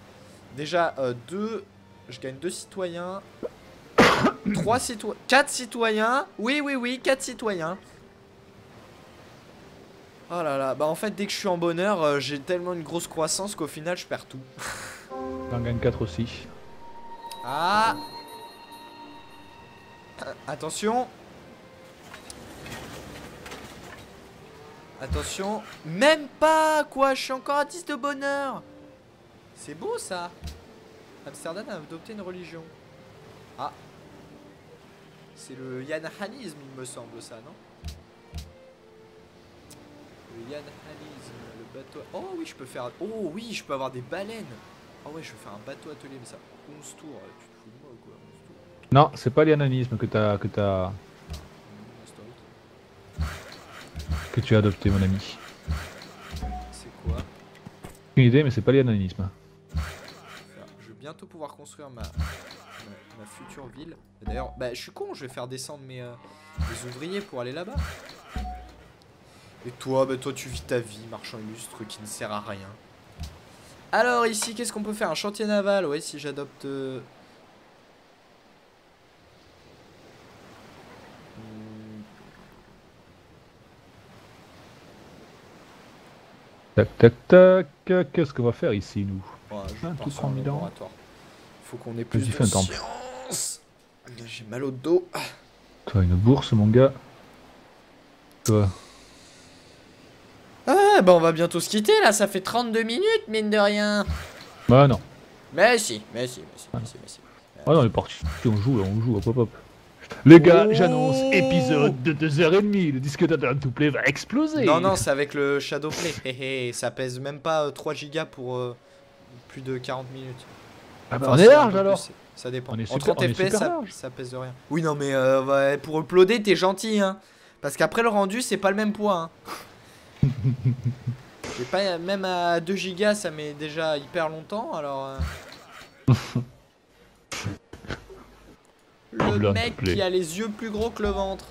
Speaker 1: Déjà, 2. je gagne 2 citoyens. 3 citoyens. 4 citoyens. Oui, oui, oui, 4 citoyens. Oh là là, bah en fait dès que je suis en bonheur, euh, j'ai tellement une grosse croissance qu'au final je perds tout.
Speaker 2: J'en gagne 4 aussi.
Speaker 1: Ah. Euh, Attention. Attention. Même pas quoi, je suis encore à 10 de bonheur. C'est beau ça. Amsterdam a adopté une religion. Ah. C'est le Yanhanisme il me semble ça, non? Le Yanhanisme, le bateau... Oh oui je peux faire... Oh oui je peux avoir des baleines Oh ouais je peux faire un bateau atelier mais ça 11 tours, euh, tu te fous de moi ou quoi 11 tours
Speaker 2: Non, c'est pas l'ananisme que t'as que t'as que tu as adopté mon ami.
Speaker 1: C'est quoi?
Speaker 2: Une idée mais c'est pas l'ananisme.
Speaker 1: Je vais bientôt pouvoir construire ma, ma, ma future ville. D'ailleurs, bah, je suis con, je vais faire descendre mes, euh, mes ouvriers pour aller là-bas. Et toi, bah, toi, tu vis ta vie, marchand illustre qui ne sert à rien. Alors, ici, qu'est-ce qu'on peut faire? Un chantier naval, ouais, si j'adopte. euh,
Speaker 2: Tac tac tac. Qu'est-ce qu'on va faire ici nous?
Speaker 1: Ouais, je
Speaker 2: ans.
Speaker 1: laboratoire. Faut qu'on ait plus
Speaker 2: Vas-y,
Speaker 1: de science. J'ai mal au dos.
Speaker 2: Toi une bourse mon gars. Toi.
Speaker 1: Ah, bah on va bientôt se quitter là, ça fait 32 minutes, mine de rien.
Speaker 2: Bah non.
Speaker 1: Mais si, mais si, mais si, mais si, mais si.
Speaker 2: Ah non, on est parti, on joue là, on joue, hop hop hop. Les gars,
Speaker 1: Oh
Speaker 2: j'annonce épisode de 2h30, le disque d'un play va exploser.
Speaker 1: Non, non, c'est avec le Shadowplay. Hé hé, ça pèse même pas euh, 3 gigas pour euh, plus de 40 minutes.
Speaker 2: Ah bah,
Speaker 1: Enfin,
Speaker 2: on est large alors.
Speaker 1: plus, Ça dépend.
Speaker 2: On est
Speaker 1: en
Speaker 2: super-
Speaker 1: 30
Speaker 2: on est
Speaker 1: FPS,
Speaker 2: super
Speaker 1: ça, pèse de rien. Oui, non, mais euh, ouais, pour uploader, t'es gentil, hein. Parce qu'après le rendu, c'est pas le même poids, hein. J'ai pas, même à 2 gigas, ça met déjà hyper longtemps, alors. euh.
Speaker 2: Oh,
Speaker 1: le mec qui a les yeux plus gros que le ventre.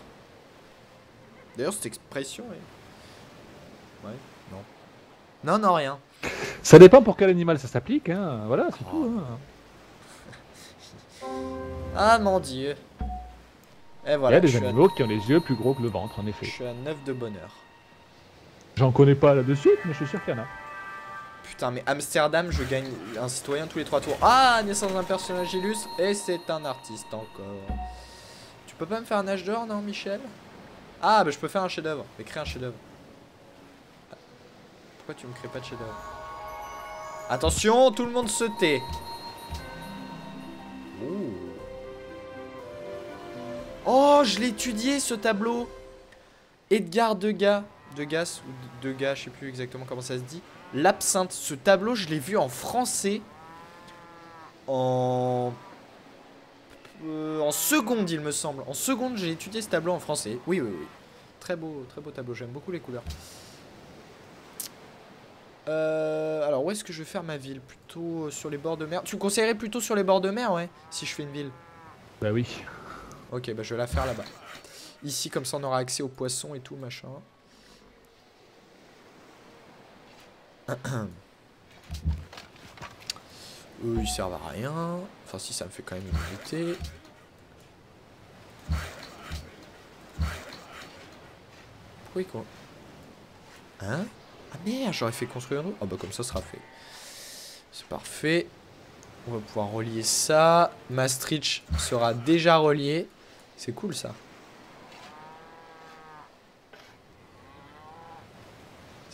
Speaker 1: D'ailleurs, cette expression est. Ouais, non. Non, non, rien.
Speaker 2: Ça dépend pour quel animal ça s'applique, hein. Voilà, c'est tout. hein.
Speaker 1: Ah mon dieu. Et
Speaker 2: Il y
Speaker 1: voilà,
Speaker 2: a des
Speaker 1: je, à,
Speaker 2: animaux qui ont les yeux plus gros que le ventre, en
Speaker 1: je
Speaker 2: effet.
Speaker 1: suis à 9 de bonheur.
Speaker 2: J'en connais pas là-dessus, mais je suis sûr qu'il y en a.
Speaker 1: Putain, mais Amsterdam, je gagne un citoyen tous les 3 tours. Ah, naissance d'un personnage illustre, et c'est un artiste encore. Tu peux pas me faire un âge d'or, non, Michel? Ah, bah je peux faire un chef-d'œuvre. Mais crée un chef-d'œuvre. Pourquoi tu me crées pas de chef-d'œuvre? Attention, tout le monde se tait. Oh, je l'ai étudié ce tableau. Edgar Degas, Degas ou De- je sais plus exactement comment ça se dit. L'absinthe. Ce tableau, je l'ai vu en français. En. euh, en seconde, il me semble. En seconde, j'ai étudié ce tableau en français. Oui, oui, oui. Très beau, très beau tableau. J'aime beaucoup les couleurs. Euh, alors, où est-ce que je vais faire ma ville? Plutôt euh, sur les bords de mer. Tu me conseillerais plutôt sur les bords de mer, ouais Si je fais une ville?
Speaker 2: Bah oui.
Speaker 1: Ok, bah je vais la faire là-bas. Ici, comme ça, on aura accès aux poissons et tout, machin. Eux, ils servent à rien. Enfin, si, ça me fait quand même une unité. Pourquoi con- Hein? Ah merde, j'aurais fait construire un autre. Ah bah comme ça, sera fait. C'est parfait. On va pouvoir relier ça. Maastricht sera déjà relié. C'est cool ça.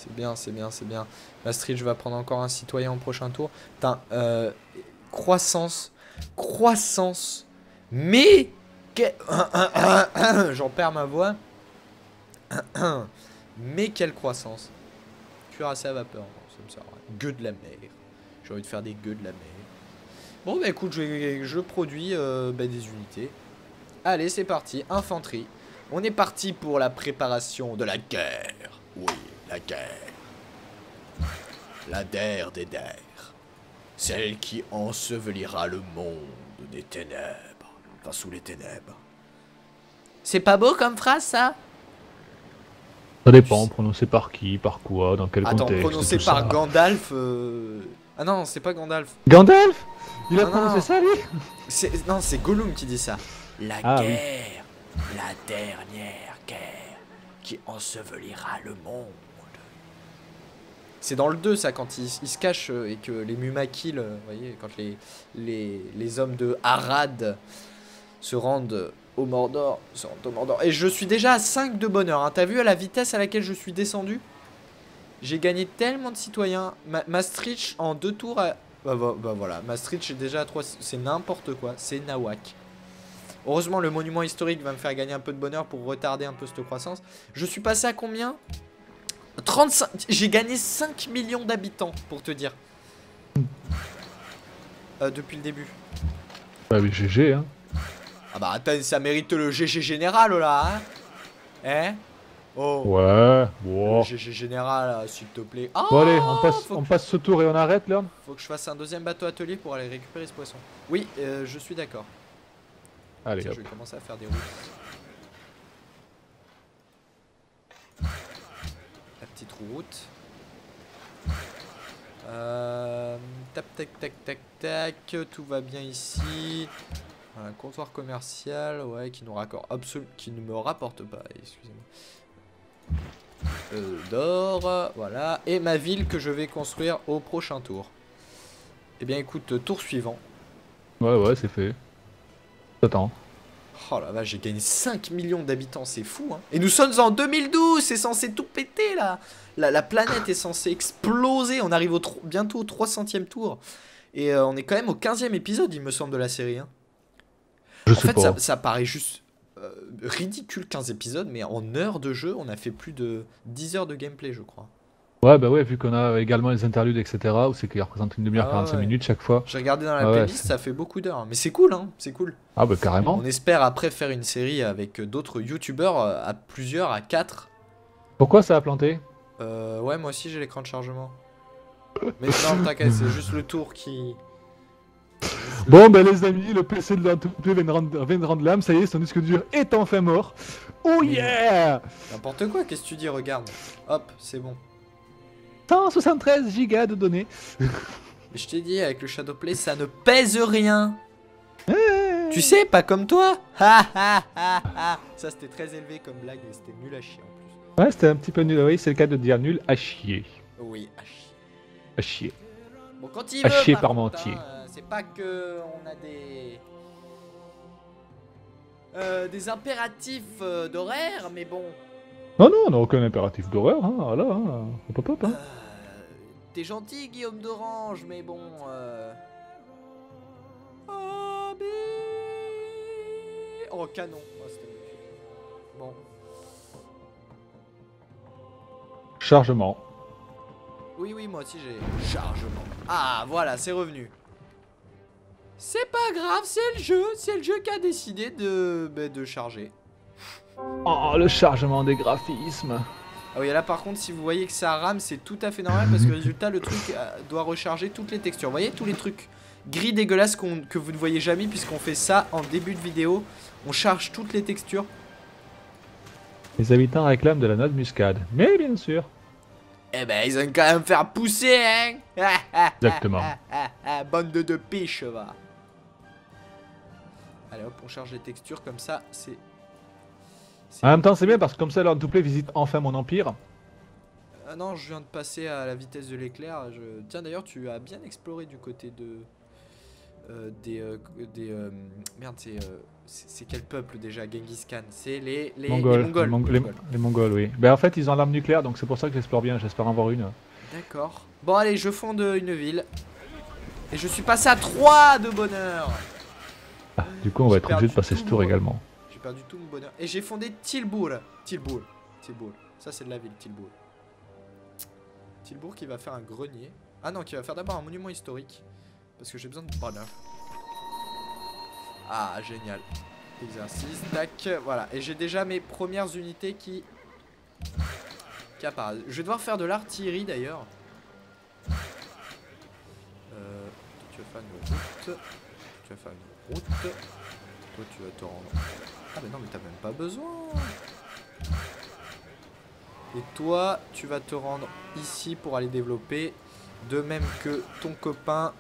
Speaker 1: C'est bien, c'est bien, c'est bien. Maastricht va prendre encore un citoyen au prochain tour. Putain, euh, croissance. Croissance. Mais... J'en perds ma voix. Mais quelle croissance. Cuirassé à vapeur, ça me. Gueux de la mer. J'ai envie de faire des gueux de la mer. Bon bah écoute, je, je produis euh, bah, des unités. Allez, c'est parti, infanterie. On est parti pour la préparation de la guerre. Oui, la guerre. La der des der. Celle qui ensevelira le monde des ténèbres. Enfin, sous les ténèbres. C'est pas beau comme phrase, ça?
Speaker 2: Ça dépend, prononcé par qui, par quoi, dans quel
Speaker 1: Attends,
Speaker 2: contexte.
Speaker 1: prononcé par
Speaker 2: ça.
Speaker 1: Gandalf. euh, Ah non, c'est pas Gandalf.
Speaker 2: Gandalf? Il a
Speaker 1: Non,
Speaker 2: prononcé
Speaker 1: non.
Speaker 2: ça, lui?
Speaker 1: C'est- Non, c'est Gollum qui dit ça. La
Speaker 2: Ah, oui.
Speaker 1: guerre, la dernière guerre qui ensevelira le monde. C'est dans le 2 ça, quand il, il se cache euh, et que les Mumakil, euh, vous voyez, quand les, les, les hommes de Harad se rendent au Mordor, se rendent au Mordor. Et je suis déjà à 5 de bonheur, hein. t'as vu à la vitesse à laquelle je suis descendu? J'ai gagné tellement de citoyens. Ma Maastricht en deux tours a- bah, bah, bah voilà, Maastricht est déjà à 3, c'est n'importe quoi, c'est Nawak. Heureusement, le monument historique va me faire gagner un peu de bonheur pour retarder un peu cette croissance. Je suis passé à combien? 35, j'ai gagné 5 millions d'habitants, pour te dire. Euh, depuis le début.
Speaker 2: Bah oui, GG, hein.
Speaker 1: Ah bah attends, ça mérite le GG général là, hein Hein? Oh,
Speaker 2: Ouais,
Speaker 1: le. GG général, là, s'il te plaît. Ah,
Speaker 2: Bon allez, on passe, on
Speaker 1: que-
Speaker 2: passe ce tour et on arrête, là
Speaker 1: Faut que je fasse un deuxième bateau atelier pour aller récupérer ce poisson. Oui, euh, je suis d'accord.
Speaker 2: Allez,
Speaker 1: Tiens,
Speaker 2: hop.
Speaker 1: je vais commencer à faire des routes. Route. Euh, tac tac tac tac tac, tout va bien ici. Voilà, comptoir commercial, ouais, qui nous raccorde absolu, qui ne me rapporte pas, excusez-moi. Euh, d'or, voilà, et ma ville que je vais construire au prochain tour. Eh bien, écoute, tour suivant.
Speaker 2: Ouais, ouais, c'est fait. Attends.
Speaker 1: Oh la vache, j'ai gagné 5 millions d'habitants, c'est fou hein. Et nous sommes en 2012, c'est censé tout péter là. La, la planète est censée exploser, on arrive au bientôt au 300ème tour. Et euh, on est quand même au 15ème épisode, il me semble, de la série. hein.
Speaker 2: Je
Speaker 1: En
Speaker 2: sais
Speaker 1: fait,
Speaker 2: pas.
Speaker 1: ça, ça paraît juste euh, ridicule 15 épisodes, mais en heures de jeu, on a fait plus de 10 heures de gameplay, je crois.
Speaker 2: Ouais, bah ouais, vu qu'on a également les interludes, etc., où c'est qu'il représente une demi-heure,
Speaker 1: Ah
Speaker 2: 45
Speaker 1: ouais.
Speaker 2: minutes chaque fois.
Speaker 1: J'ai regardé dans la
Speaker 2: Ah ouais,
Speaker 1: playlist, ça fait beaucoup d'heures. hein. Mais c'est cool, hein, c'est cool.
Speaker 2: Ah bah carrément.
Speaker 1: On espère après faire une série avec d'autres youtubeurs euh, à plusieurs, à 4.
Speaker 2: Pourquoi ça a planté?
Speaker 1: Euh, ouais, moi aussi j'ai l'écran de chargement. Mais non, t'inquiète, c'est juste le tour qui.
Speaker 2: Bon, bah les amis, le PC de rendre, vient de rendre l'âme, ça y est, son disque dur est enfin mort. Oh yeah
Speaker 1: N'importe quoi, qu'est-ce que tu dis? Regarde. Hop, c'est bon.
Speaker 2: 173 gigas de données.
Speaker 1: Je t'ai dit, avec le Shadowplay, ça ne pèse rien. Tu sais, pas comme toi. Ça c'était très élevé comme blague et c'était nul à chier en plus.
Speaker 2: Ouais, c'était un petit peu nul, oui, c'est le cas de dire nul à chier.
Speaker 1: Oui, à chier.
Speaker 2: À chier.
Speaker 1: Bon, quand il
Speaker 2: À
Speaker 1: veut,
Speaker 2: chier
Speaker 1: par
Speaker 2: par
Speaker 1: contre,
Speaker 2: mentier.
Speaker 1: hein, c'est pas que on a des. Euh, des impératifs euh, d'horaire, mais bon.
Speaker 2: Non, non, on n'a aucun impératif d'horreur, hein, voilà, hein. hop hop hop.
Speaker 1: Euh,
Speaker 2: Hein.
Speaker 1: T'es gentil, Guillaume d'Orange, mais bon. Euh... Oh, oh, canon. Oh, magnifique. Bon.
Speaker 2: Chargement.
Speaker 1: Oui, oui, moi aussi j'ai chargement. Ah, voilà, c'est revenu. C'est pas grave, c'est le jeu. C'est le jeu qui a décidé de, bah, de charger.
Speaker 2: Oh, le chargement des graphismes.
Speaker 1: Ah oui, là par contre, si vous voyez que ça rame, c'est tout à fait normal parce que résultat, le truc euh, doit recharger toutes les textures. Vous voyez, tous les trucs gris dégueulasses que vous ne voyez jamais puisqu'on fait ça en début de vidéo. On charge toutes les textures.
Speaker 2: Les habitants réclament de la noix de muscade. Mais bien sûr.
Speaker 1: Eh ben, ils ont quand même faire pousser, hein
Speaker 2: Exactement.
Speaker 1: Bande de, de piches, va. Allez hop, on charge les textures comme ça, c'est...
Speaker 2: En même temps, c'est bien parce que comme ça, l'Antoupé visite enfin mon empire.
Speaker 1: Ah non, je viens de passer à la vitesse de l'éclair. Je... Tiens, d'ailleurs, tu as bien exploré du côté de... euh, des... euh, des euh, Merde, c'est... euh, c'est c'est quel peuple déjà, Genghis Khan? C'est les... Les
Speaker 2: Mongols.
Speaker 1: les Mongols.
Speaker 2: Les, Mong-
Speaker 1: les
Speaker 2: les-
Speaker 1: Mongols.
Speaker 2: les Mongols, oui. Ben en fait, ils ont l'arme nucléaire, donc c'est pour ça que j'explore bien. J'espère en avoir une.
Speaker 1: D'accord. Bon, allez, je fonde une ville. Et je suis passé à 3 de bonheur.
Speaker 2: Ah, du coup, on va être obligé de passer ce tour également.
Speaker 1: Perdu tout mon bonheur. Et j'ai fondé Tilbourg. Tilbourg. Tilbourg. Ça, c'est de la ville, Tilbourg. Tilbourg qui va faire un grenier. Ah non, qui va faire d'abord un monument historique. Parce que j'ai besoin de. Ah, génial. Exercice, tac, voilà. Et j'ai déjà mes premières unités qui... qui apparaissent. Je vais devoir faire de l'artillerie d'ailleurs. Euh, tu vas faire une route. Tu vas faire une route. Toi, tu vas te rendre... Ah mais non, mais t'as même pas besoin. Et toi, tu vas te rendre ici pour aller développer. De même que ton copain.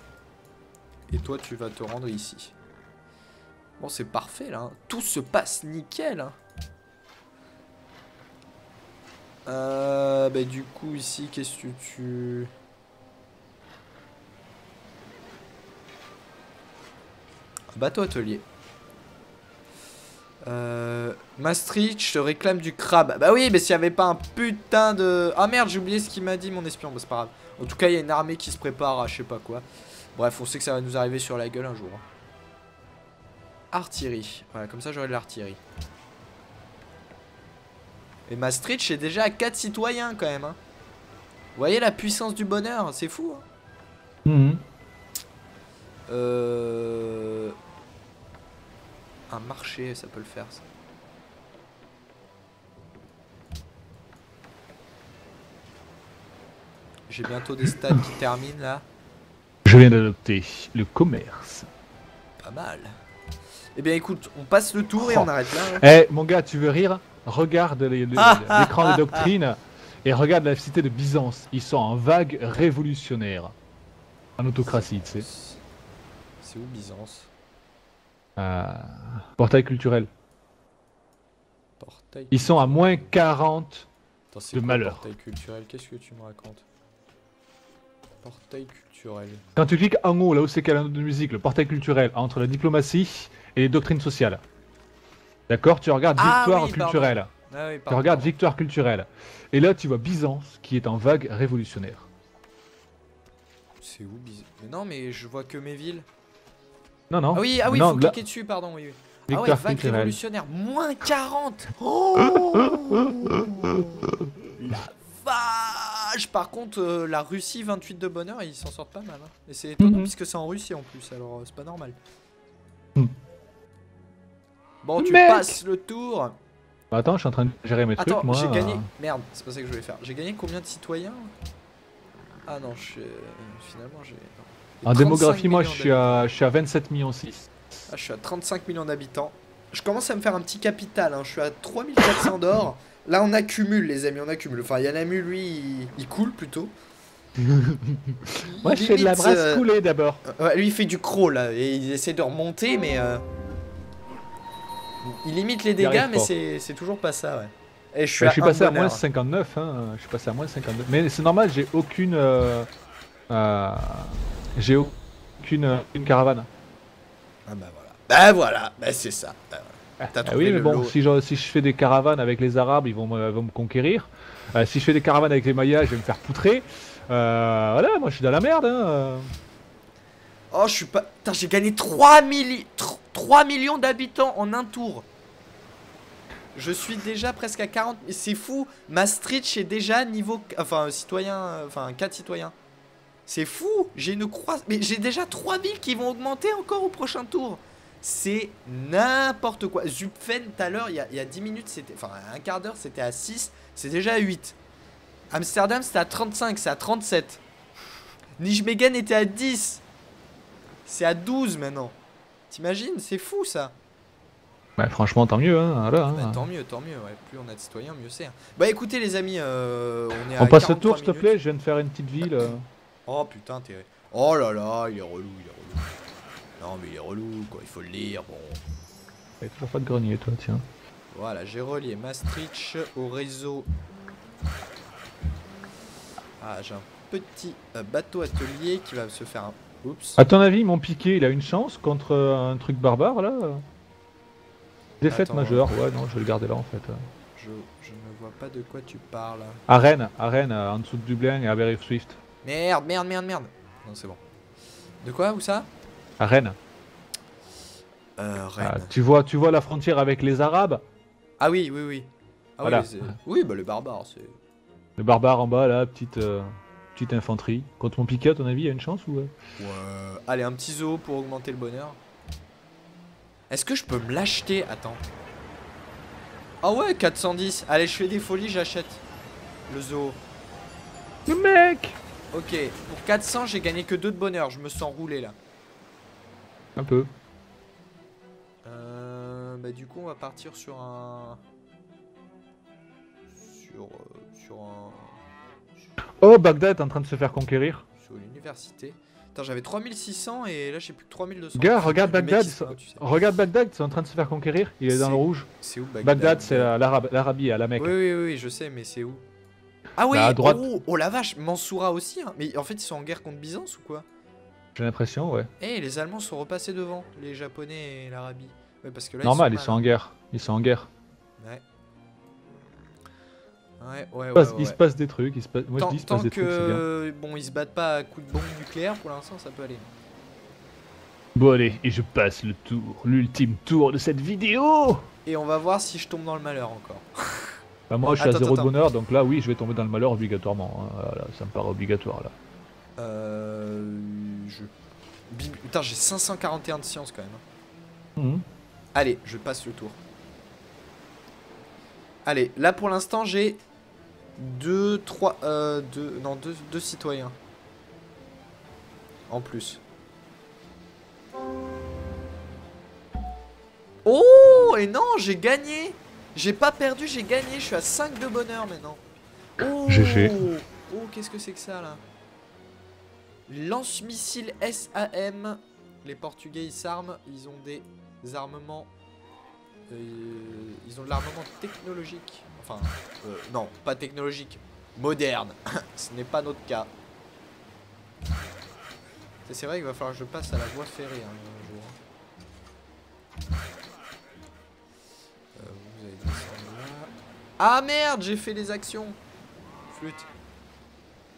Speaker 1: Et toi, tu vas te rendre ici. Bon, c'est parfait là. hein. Tout se passe nickel. hein. Euh, bah, du coup, ici, qu'est-ce que tu. Bateau atelier. Euh, Maastricht, je te réclame du crabe. Bah oui, mais s'il n'y avait pas un putain de... Ah merde, j'ai oublié ce qu'il m'a dit mon espion, bah c'est pas grave. En tout cas, il y a une armée qui se prépare à je sais pas quoi. Bref, on sait que ça va nous arriver sur la gueule un jour. hein. Artillerie. Voilà, comme ça j'aurai de l'artillerie. Et Maastricht, c'est déjà à 4 citoyens quand même. hein. Vous voyez la puissance du bonheur, c'est fou. hein.
Speaker 2: Mhm.
Speaker 1: Euh... Un marché, ça peut le faire ça. J'ai bientôt des stades qui terminent là.
Speaker 2: Je viens d'adopter le commerce.
Speaker 1: Pas mal. Eh bien écoute, on passe le tour et
Speaker 2: Oh.
Speaker 1: on arrête là. hein.
Speaker 2: Eh, mon gars, tu veux rire? Regarde
Speaker 1: Ah, ah,
Speaker 2: l'écran
Speaker 1: ah,
Speaker 2: de doctrine et regarde la cité de Byzance. Ils sont en vague révolutionnaire. En autocratie, tu sais.
Speaker 1: C'est où Byzance?
Speaker 2: Portail culturel.
Speaker 1: Portail.
Speaker 2: Ils sont à moins 40.
Speaker 1: Attends, c'est
Speaker 2: de
Speaker 1: quoi,
Speaker 2: malheur.
Speaker 1: Portail culturel, qu'est-ce que tu me racontes? Portail culturel.
Speaker 2: Quand tu cliques en haut, là où c'est qu'il y a de musique, le portail culturel entre la diplomatie et les doctrines sociales. D'accord? Tu regardes
Speaker 1: Ah
Speaker 2: victoire
Speaker 1: oui,
Speaker 2: culturelle.
Speaker 1: Ah oui,
Speaker 2: Tu regardes victoire culturelle. Et là, tu vois Byzance qui est en vague révolutionnaire.
Speaker 1: C'est où Byzance? Mais non, mais je vois que mes villes.
Speaker 2: Non, non.
Speaker 1: Ah oui, ah oui,
Speaker 2: non,
Speaker 1: faut
Speaker 2: là,
Speaker 1: cliquer dessus, pardon, oui, oui. Ah ouais, vague révolutionnaire, moins 40 Oh La vache Par contre, euh, la Russie, 28 de bonheur, ils s'en sortent pas mal. hein. Et c'est étonnant
Speaker 2: Mhm.
Speaker 1: puisque c'est en Russie en plus, alors euh, c'est pas normal.
Speaker 2: Hmm.
Speaker 1: Bon, tu
Speaker 2: Mec
Speaker 1: passes le tour.
Speaker 2: Bah, Attends, je suis en train de gérer mes
Speaker 1: Attends,
Speaker 2: trucs, moi.
Speaker 1: j'ai gagné.
Speaker 2: euh.
Speaker 1: Merde, c'est pas ça que je voulais faire. J'ai gagné combien de citoyens? Ah non, je suis. Finalement, j'ai.
Speaker 2: En
Speaker 1: 35
Speaker 2: démographie, moi, je suis, à, je suis à 27 millions 6.
Speaker 1: Ah, je suis à 35 millions d'habitants. Je commence à me faire un petit capital. hein. Je suis à 3400 d'or. Là, on accumule, les amis, on accumule. Enfin, Yanamu, lui, il, il coule plutôt.
Speaker 2: Moi, je fais de la brasse
Speaker 1: euh,
Speaker 2: coulée d'abord.
Speaker 1: ouais, lui, il fait du crawl, là. Et il essaie de remonter, mais. euh, Il limite les dégâts, mais c'est toujours pas ça, ouais. Et je suis,
Speaker 2: Bah,
Speaker 1: à
Speaker 2: je suis
Speaker 1: un
Speaker 2: passé à moins 59, hein. Je suis passé à moins 59. Mais c'est normal, j'ai aucune. euh, euh, j'ai aucune une caravane.
Speaker 1: Ah bah voilà. Bah voilà, bah c'est ça. Bah, voilà. T'as
Speaker 2: Ah oui, mais
Speaker 1: le
Speaker 2: bon,
Speaker 1: lot.
Speaker 2: si je, si je fais des caravanes avec les Arabes, ils vont me, vont me conquérir. Euh, si je fais des caravanes avec les Mayas, je vais me faire poutrer. Euh, voilà, moi je suis dans la merde. Hein.
Speaker 1: Oh, je suis pas. Putain, j'ai gagné 3, milli... tr- 3 millions d'habitants en un tour. Je suis déjà presque à 40. Mais c'est fou. Maastricht est déjà niveau. Enfin, citoyen. Enfin, 4 citoyens. C'est fou. J'ai une croix. Mais j'ai déjà 3 villes qui vont augmenter encore au prochain tour. C'est n'importe quoi. Zupfen, tout à l'heure, il y, a- il y a 10 minutes, c'était. Enfin, un quart d'heure, c'était à 6. C'est déjà à 8. Amsterdam, c'était à 35. C'est à 37. Nijmegen était à 10. C'est à 12 maintenant. T'imagines C'est fou ça.
Speaker 2: Bah, franchement, tant mieux. Hein, voilà,
Speaker 1: Bah,
Speaker 2: hein.
Speaker 1: tant mieux, tant mieux. Ouais. Plus on a de citoyens, mieux c'est. hein. Bah écoutez les amis, euh, on est à
Speaker 2: On passe le
Speaker 1: 43
Speaker 2: tour, s'il te plaît. Je viens de faire une petite ville. euh.
Speaker 1: Oh putain, t'es. Oh là là, il est relou, il est relou. Non mais il est relou quoi, il faut le lire. Bon,
Speaker 2: T'as toujours pas de grenier, toi, tiens.
Speaker 1: voilà, j'ai relié Maastricht au réseau. Ah, j'ai un petit euh, bateau atelier qui va se faire un. Oups.
Speaker 2: À ton avis, mon piqué, il a une chance contre euh, un truc barbare là? Défaite
Speaker 1: Attends,
Speaker 2: majeure, ouais, non, je vais le garder là en fait.
Speaker 1: Je, je ne vois pas de quoi tu parles.
Speaker 2: À Rennes, à Rennes, euh, en dessous de Dublin et à Berry Swift.
Speaker 1: Merde, merde, merde, merde. Non, c'est bon. De quoi Où ça?
Speaker 2: À Rennes.
Speaker 1: Euh,
Speaker 2: Ah,
Speaker 1: Rennes.
Speaker 2: tu, vois, tu vois la frontière avec les Arabes?
Speaker 1: Ah oui, oui, oui. Ah
Speaker 2: Voilà.
Speaker 1: oui, oui, bah les barbares, c'est.
Speaker 2: Le barbare en bas, là, petite, euh, petite infanterie. Contre mon piquet, à ton avis, il y a une chance ou euh?
Speaker 1: Ouais. Allez, un petit zoo pour augmenter le bonheur. Est-ce que je peux me l'acheter? Attends. Ah ouais, 410. Allez, je fais des folies, j'achète. Le zoo.
Speaker 2: Le mec
Speaker 1: Ok, pour 400, j'ai gagné que 2 de bonheur. Je me sens roulé là.
Speaker 2: Un peu.
Speaker 1: Euh, bah, du coup, on va partir sur un. Sur. euh, sur un.
Speaker 2: Oh, Bagdad est en train de se faire conquérir.
Speaker 1: Sur l'université. Attends, j'avais 3600 et là j'ai plus que 3200.
Speaker 2: Gars, regarde Bagdad.
Speaker 1: tu sais.
Speaker 2: Regarde Bagdad, c'est en train de se faire conquérir. Il est dans
Speaker 1: C'est-
Speaker 2: le rouge.
Speaker 1: C'est où Bagdad?
Speaker 2: Bagdad, c'est l'Arabie, à la Mecque.
Speaker 1: Oui, oui, oui, je sais, mais c'est où? Ah oui,
Speaker 2: Bah, à droite.
Speaker 1: Oh, oh la vache, Mansoura aussi. hein. Mais en fait, ils sont en guerre contre Byzance ou quoi?
Speaker 2: J'ai l'impression, ouais.
Speaker 1: Eh, les Allemands sont repassés devant, les Japonais et l'Arabie. Ouais, parce que là,
Speaker 2: Normal,
Speaker 1: ils
Speaker 2: ils
Speaker 1: sont,
Speaker 2: en
Speaker 1: mal,
Speaker 2: guerre. Ils sont en guerre.
Speaker 1: hein. Ouais. Ouais, ouais,
Speaker 2: Il,
Speaker 1: ouais.
Speaker 2: il se
Speaker 1: ouais.
Speaker 2: passe des trucs. Il se passe... Moi,
Speaker 1: tant
Speaker 2: je dis, il se passe des trucs, c'est bien.
Speaker 1: que bon, ils se battent pas à coups de bombe nucléaire pour l'instant, ça peut aller.
Speaker 2: Bon, allez, et je passe le tour. L'ultime tour de cette vidéo
Speaker 1: Et on va voir si je tombe dans le malheur encore.
Speaker 2: Bah, moi, je suis
Speaker 1: Attends,
Speaker 2: à zéro
Speaker 1: attends,
Speaker 2: de bonheur, donc là, oui, je vais tomber dans le malheur obligatoirement. hein. Voilà, ça me paraît obligatoire, là.
Speaker 1: Euh, je... Bim- Putain, j'ai 541 de science quand même.
Speaker 2: Mhm.
Speaker 1: Allez, je passe le tour. Allez, là pour l'instant j'ai 2, 3, euh, deux, non, 2 deux, citoyens. En plus. Oh, et non, j'ai gagné. J'ai pas perdu, j'ai gagné. Je suis à 5 de bonheur maintenant. Oh, oh qu'est-ce que c'est que ça là? Lance-missile SAM. Les Portugais ils s'arment, ils ont des armements. euh, ils ont de l'armement technologique. Enfin, euh, non, pas technologique, moderne. Ce n'est pas notre cas. C'est vrai qu'il va falloir que je passe à la voie ferrée hein, un jour. Ah merde, j'ai fait les actions. Flûte.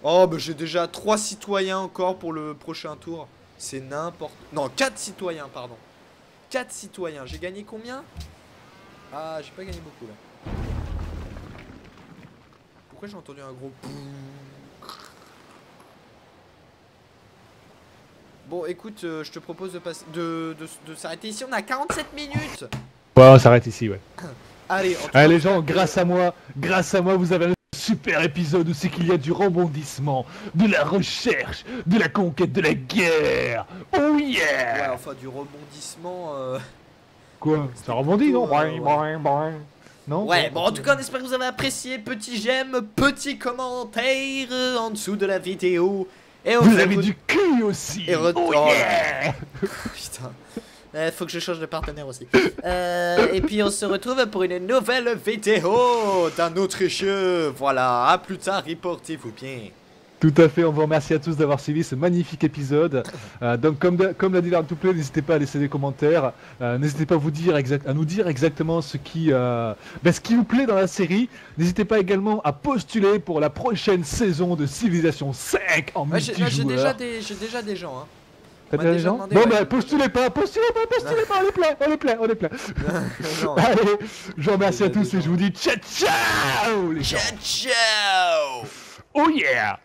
Speaker 1: Oh, bah j'ai déjà 3 citoyens encore pour le prochain tour. C'est n'importe. Non, 4 citoyens, pardon. 4 citoyens. J'ai gagné combien? Ah, j'ai pas gagné beaucoup là. Pourquoi j'ai entendu un gros. Bon, écoute, euh, je te propose de, passer, de, de, de s'arrêter ici. On a 47 minutes.
Speaker 2: Ouais, on s'arrête ici, ouais.
Speaker 1: Allez,
Speaker 2: Allez, les gens, grâce à moi, grâce à moi, vous avez un super épisode où c'est qu'il y a du rebondissement, de la recherche, de la conquête, de la guerre. Oh
Speaker 1: Ouais,
Speaker 2: yeah
Speaker 1: enfin, du rebondissement. euh,
Speaker 2: Quoi Ça rebondit, non
Speaker 1: euh,
Speaker 2: boing, boing. Non
Speaker 1: Ouais, bon, en tout cas, on espère que vous avez apprécié. Petit j'aime, petit commentaire euh, en dessous de la vidéo. Et on
Speaker 2: Vous avez du cul aussi
Speaker 1: Et
Speaker 2: Oh yeah
Speaker 1: Putain. Euh, faut que je change de partenaire aussi. Euh, et puis on se retrouve pour une nouvelle vidéo d'un Autricheux. Voilà, à plus tard, reportez-vous bien.
Speaker 2: Tout à fait, on vous remercie à tous d'avoir suivi ce magnifique épisode. Euh, donc comme, de- comme l'a dit tout play, n'hésitez pas à laisser des commentaires, Euh, n'hésitez pas à, vous dire exact, à nous dire exactement ce qui, euh, ben, ce qui vous plaît dans la série. N'hésitez pas également à postuler pour la prochaine saison de Civilization 5 en
Speaker 1: Ouais, j'ai déjà déjà des gens. Hein.
Speaker 2: T'as déjà gens bah postulez pas, postulez pas, postulez pas, on est plein, on est plein, on est plein. Allez, je vous remercie à tous et je vous dis ciao ciao les gens.
Speaker 1: Ciao ciao.
Speaker 2: Oh yeah.